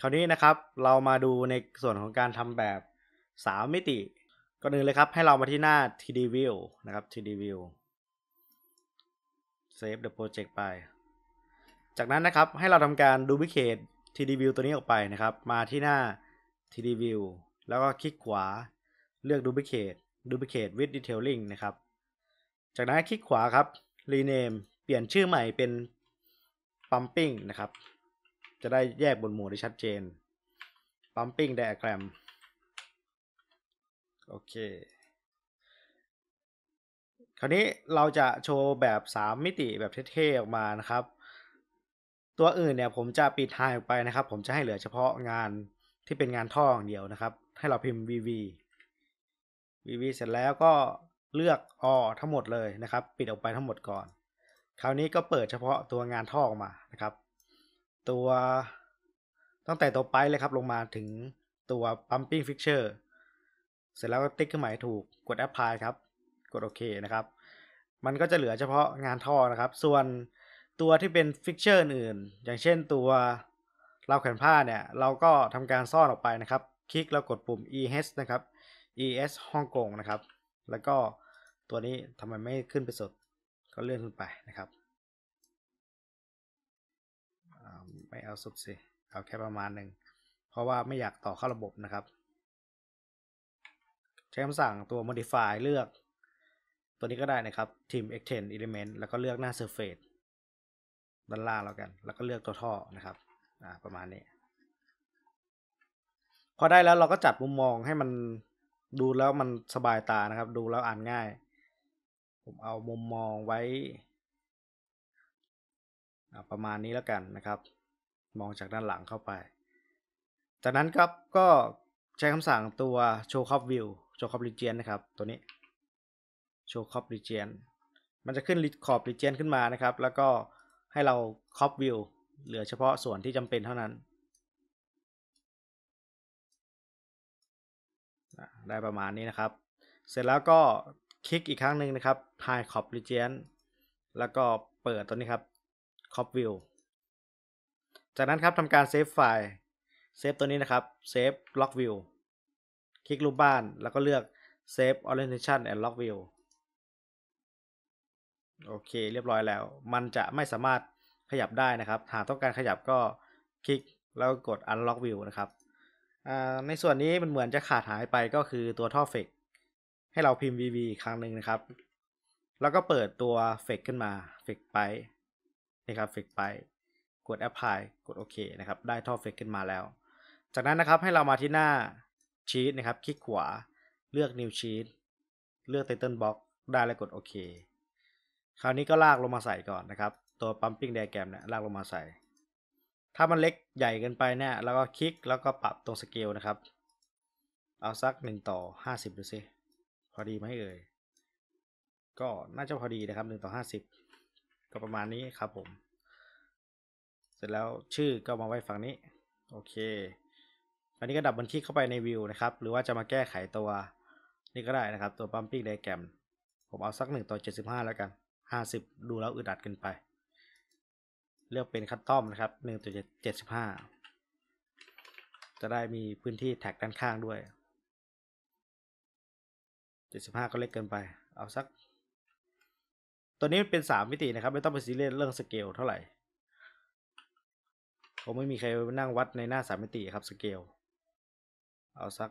คราวนี้นะครับเรามาดูในส่วนของการทำแบบ 3 มิติก่อนอื่นเลยครับ ให้เรามาที่หน้า 3D View นะครับ 3D View Save the project ไป จากนั้นนะครับให้เราทำการ Duplicate 3D View ตัวนี้ออกไปนะครับ มาที่หน้า 3D View แล้วก็คลิกขวาเลือก Duplicate Duplicate with Detailing นะครับ จากนั้นคลิกขวาครับ rename เปลี่ยนชื่อใหม่เป็น pumping นะครับ จะได้แยกบนหมู่ได้ชัดเจน pumping diagram โอเค คราวนี้เราจะโชว์แบบ 3 มิติแบบเท่ๆ ออกมานะครับ ตัวอื่นเนี่ยผมจะปิดทายออกไปนะครับ ผมจะให้เหลือเฉพาะงานที่เป็นงานท่ออย่างเดียวนะครับ ให้เราพิมพ์ vv vv เสร็จแล้วก็ เลือกอทั้งหมดเลยนะครับ ปิดออกไปทั้งหมดก่อน คราวนี้ก็เปิดเฉพาะตัวงานท่อออกมานะครับ ตัวตั้งแต่ตัว pipe เลยครับลงมาถึงตัว plumbing fixture เสร็จแล้วก็ติ๊กเครื่องหมายถูกกด apply ครับ กดโอเคนะครับ มันก็จะเหลือเฉพาะงานท่อนะครับ ส่วนตัวที่เป็น fixture อื่น อย่างเช่นตัวเราวแขวนผ้าเนี่ย เราก็ทำการซ่อนออกไปนะครับ คลิกแล้วกดปุ่ม ES นะครับ ES ฮ่องกงนะครับ แล้วก็ตัวนี้ทำไมไม่ขึ้นไปสุด ก็เลื่อนขึ้นไปนะครับไม่เอาสุดสิ เอาแค่ประมาณหนึ่ง เพราะว่าไม่อยากต่อเข้าระบบนะครับ ใช้คำสั่งตัว modify เลือก ตัวนี้ก็ได้นะครับ team extend element แล้วก็เลือกหน้า surface ด้านล่างแล้วกัน แล้วก็เลือกตัวท่อนะครับประมาณนี้ พอได้แล้วเราก็จัดมุมมองให้มัน ดูแล้วมันสบายตานะครับ ดูแล้วอ่านง่าย ผมเอามุมมองไว้ ประมาณนี้แล้วกันนะครับ มองจากด้านหลังเข้าไป จากนั้นครับก็ใช้คำสั่งตัว show crop view show crop region นะครับ ตัวนี้ show crop region มันจะขึ้นขอบ region ขึ้นมานะครับ แล้วก็ให้เรา crop view เหลือเฉพาะส่วนที่จำเป็นเท่านั้น ได้ประมาณนี้นะครับ เสร็จแล้วก็คลิกอีกครั้งหนึ่งนะครับ hide crop region แล้วก็เปิดตัวนี้ครับ crop view จากนั้นครับทำการเซฟไฟล์ เซฟตัวนี้นะครับ save lock view คลิกรูปบ้านแล้วก็เลือก save orientation and lock view โอเคเรียบร้อยแล้ว มันจะไม่สามารถขยับได้นะครับ หากต้องการขยับก็คลิกแล้วกด unlock view นะครับ ในส่วนนี้มันเหมือนจะขาดหายไปก็คือตัวท่อเฟกให้เราพิมพ์ vv อีกครั้งหนึ่งนะครับ แล้วก็เปิดตัวเฟกขึ้นมาเฟกไปนี่ครับเฟกไปกด apply กดโอเคนะครับ ได้ท่อเฟกขึ้นมาแล้ว จากนั้นนะครับให้เรามาที่หน้าชีตนะครับ คลิกขวาเลือก new sheet เลือก title box ได้แล้วกดโอเคคราวนี้ก็ลากลงมาใส่ก่อนนะครับ ตัว pumping diagram เนี่ยลากลงมาใส่ ถ้ามันเล็กใหญ่เกินไปเนี่ยเราก็คลิกแล้วก็ปรับตรงสเกลนะครับ เอาสัก 1 ต่อ 50 ดูสิ พอดีไหมเอ่ย ก็น่าจะพอดีนะครับ 1 ต่อ 50 ก็ประมาณนี้ครับผม เสร็จแล้วชื่อก็มาไว้ฝั่งนี้ โอเค อันนี้ก็ดับบันคลิกเข้าไปในวิวนะครับ หรือว่าจะมาแก้ไขตัวนี่ก็ได้นะครับ ตัว pumping diagram ผมเอาสัก 1 ต่อ 75 แล้วกัน 50 ดูแล้วอึดอัดกินไป เลือกเป็นคัตตอมนะครับ1ต่อ75 จะได้มีพื้นที่แท็กด้านข้างด้วย 75 ก็เล็กเกินไป เอาสัก ตัวนี้เป็น 3 มิตินะครับ ไม่ต้องไปซีเรียสเรื่องสเกลเท่าไหร่ผมไม่มีใครนั่งวัดในหน้า 3 มิติครับสเกล เอาสัก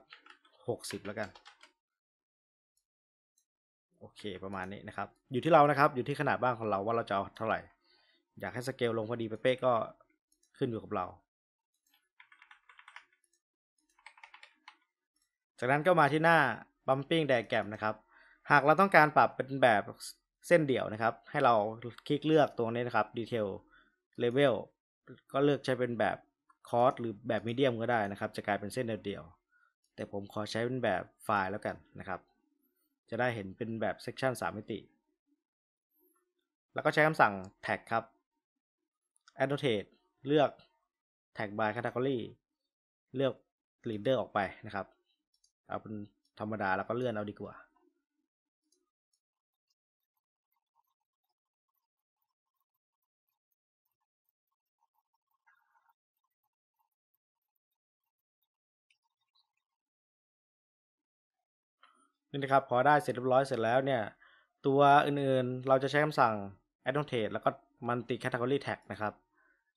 60 แล้วกันโอเค ประมาณนี้นะครับ อยู่ที่เรานะครับ อยู่ที่ขนาดบ้านของเราว่าเราจะเอาเท่าไหร่ อยากให้สเกลลงพอดีเป๊ะก็ขึ้นอยู่กับเรา จากนั้นก็มาที่หน้า bumping diagram นะครับ หากเราต้องการปรับเป็นแบบเส้นเดี่ยวนะครับ ให้เราคลิกเลือกตรงนี้นะครับ detail level ก็เลือกใช้เป็นแบบคอร์สหรือแบบมีเดียมก็ได้นะครับ จะกลายเป็นเส้นเดี่ยว แต่ผมขอใช้เป็นแบบไฟล์แล้วกันนะครับ จะได้เห็นเป็นแบบเซ c ชัน3มิติ แล้วก็ใช้คำสั่ง tag ครับ annotate เลือก tag by category เลือก leader ออกไปนะครับ เอาเป็นธรรมดาแล้วก็เลื่อนเอาดีกว่า นี่นะครับพอได้เสร็จเรียบร้อยเสร็จแล้วเนี่ย ตัวอื่นๆเราจะใช้คำสั่ง annotate แล้วก็ multi category tag นะครับ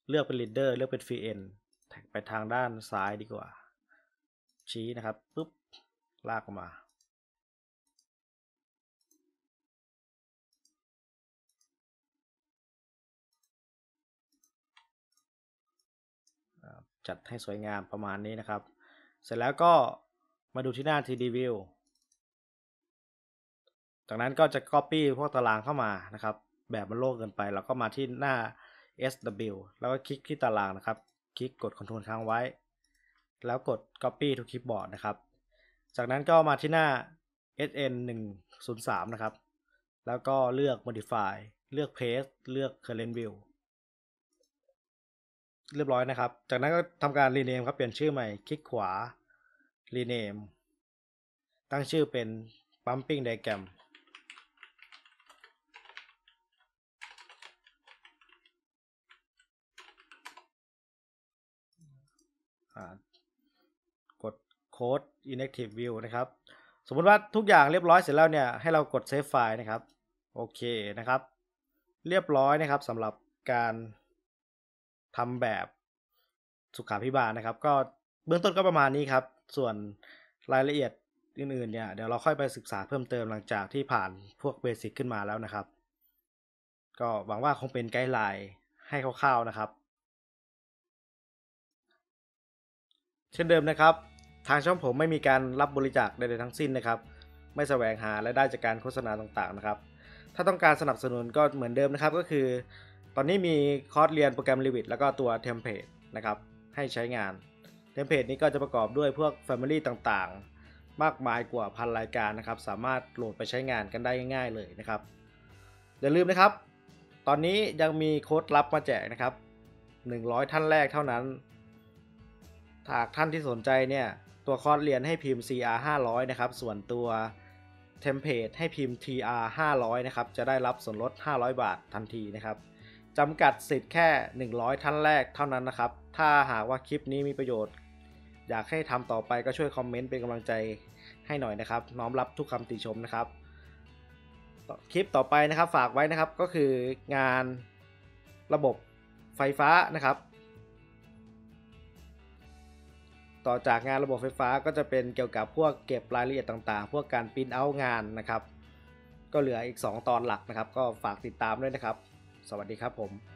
เลือกเป็น leader เลือกเป็น free end แท็กไปทางด้านซ้ายดีกว่า ชี้นะครับปุ๊บลากออกมา จัดให้สวยงามประมาณนี้นะครับ เสร็จแล้วก็มาดูที่หน้า 3D view จากนั้นก็จะ copy พวกตารางเข้ามานะครับ แบบมันโล่งเกินไป เราก็มาที่หน้า SW แล้วก็คลิกที่ตารางนะครับ คลิกกด Ctrl ค้างไว้ แล้วกด copy to clipboard นะครับ จากนั้นก็มาที่หน้า SN 103นะครับ แล้วก็เลือก modify เลือก Paste เลือก Current View เรียบร้อยนะครับ จากนั้นก็ทำการ rename ครับ เปลี่ยนชื่อใหม่ คลิกขวา rename ตั้งชื่อเป็น pumping diagram อ่า กด code inactive view นะครับ สมมติว่าทุกอย่างเรียบร้อยเสร็จแล้วเนี่ย ให้เรากด save file นะครับ โอเคนะครับ เรียบร้อยนะครับสำหรับการทำแบบสุขาพิบาลนะครับ ก็เบื้องต้นก็ประมาณนี้ครับ ส่วนรายละเอียดอื่นๆเนี่ยเดี๋ยวเราค่อยไปศึกษาเพิ่มเติมหลังจากที่ผ่านพวกเบสิกขึ้นมาแล้วนะครับ ก็หวังว่าคงเป็นไกด์ไลน์ให้คร่าวๆนะครับ เช่นเดิมนะครับ ทางช่องผมไม่มีการรับบริจาคใดๆทั้งสิ้นนะครับ ไม่แสวงหารายได้จากการโฆษณาต่างๆนะครับ ถ้าต้องการสนับสนุนก็เหมือนเดิมนะครับ ก็คือ ตอนนี้มีคอร์สเรียนโปรแกรม Revit แล้วก็ตัว template นะครับให้ใช้งาน template นี้ก็จะประกอบด้วยพวก Family ต่างๆ มากมายกว่าพันรายการนะครับ สามารถโหลดไปใช้งานกันได้ง่าย ๆ เลยนะครับ อย่าลืมนะครับ ตอนนี้ยังมีโค้ดลับมาแจกนะครับ 100 ท่านแรกเท่านั้น หากท่านที่สนใจเนี่ยตัวคอร์สเรียนให้พิมพ์ CR 500นะครับ ส่วนตัว template ให้พิมพ์ TR 500นะครับ จะได้รับส่วนลด 500 บาททันทีนะครับจำกัดสิทธิ์แค่ 100 ท่านแรกเท่านั้นนะครับ ถ้าหากว่าคลิปนี้มีประโยชน์ อยากให้ทำต่อไปก็ช่วยคอมเมนต์เป็นกำลังใจให้หน่อยนะครับ น้อมรับทุกคำติชมนะครับ คลิปต่อไปนะครับฝากไว้นะครับก็คืองานระบบไฟฟ้านะครับ ต่อจากงานระบบไฟฟ้าก็จะเป็นเกี่ยวกับพวกเก็บรายละเอียดต่างๆ พวกการปริ้นเอางานนะครับ ก็เหลืออีก 2 ตอนหลักนะครับ ก็ฝากติดตามด้วยนะครับ สวัสดีครับผม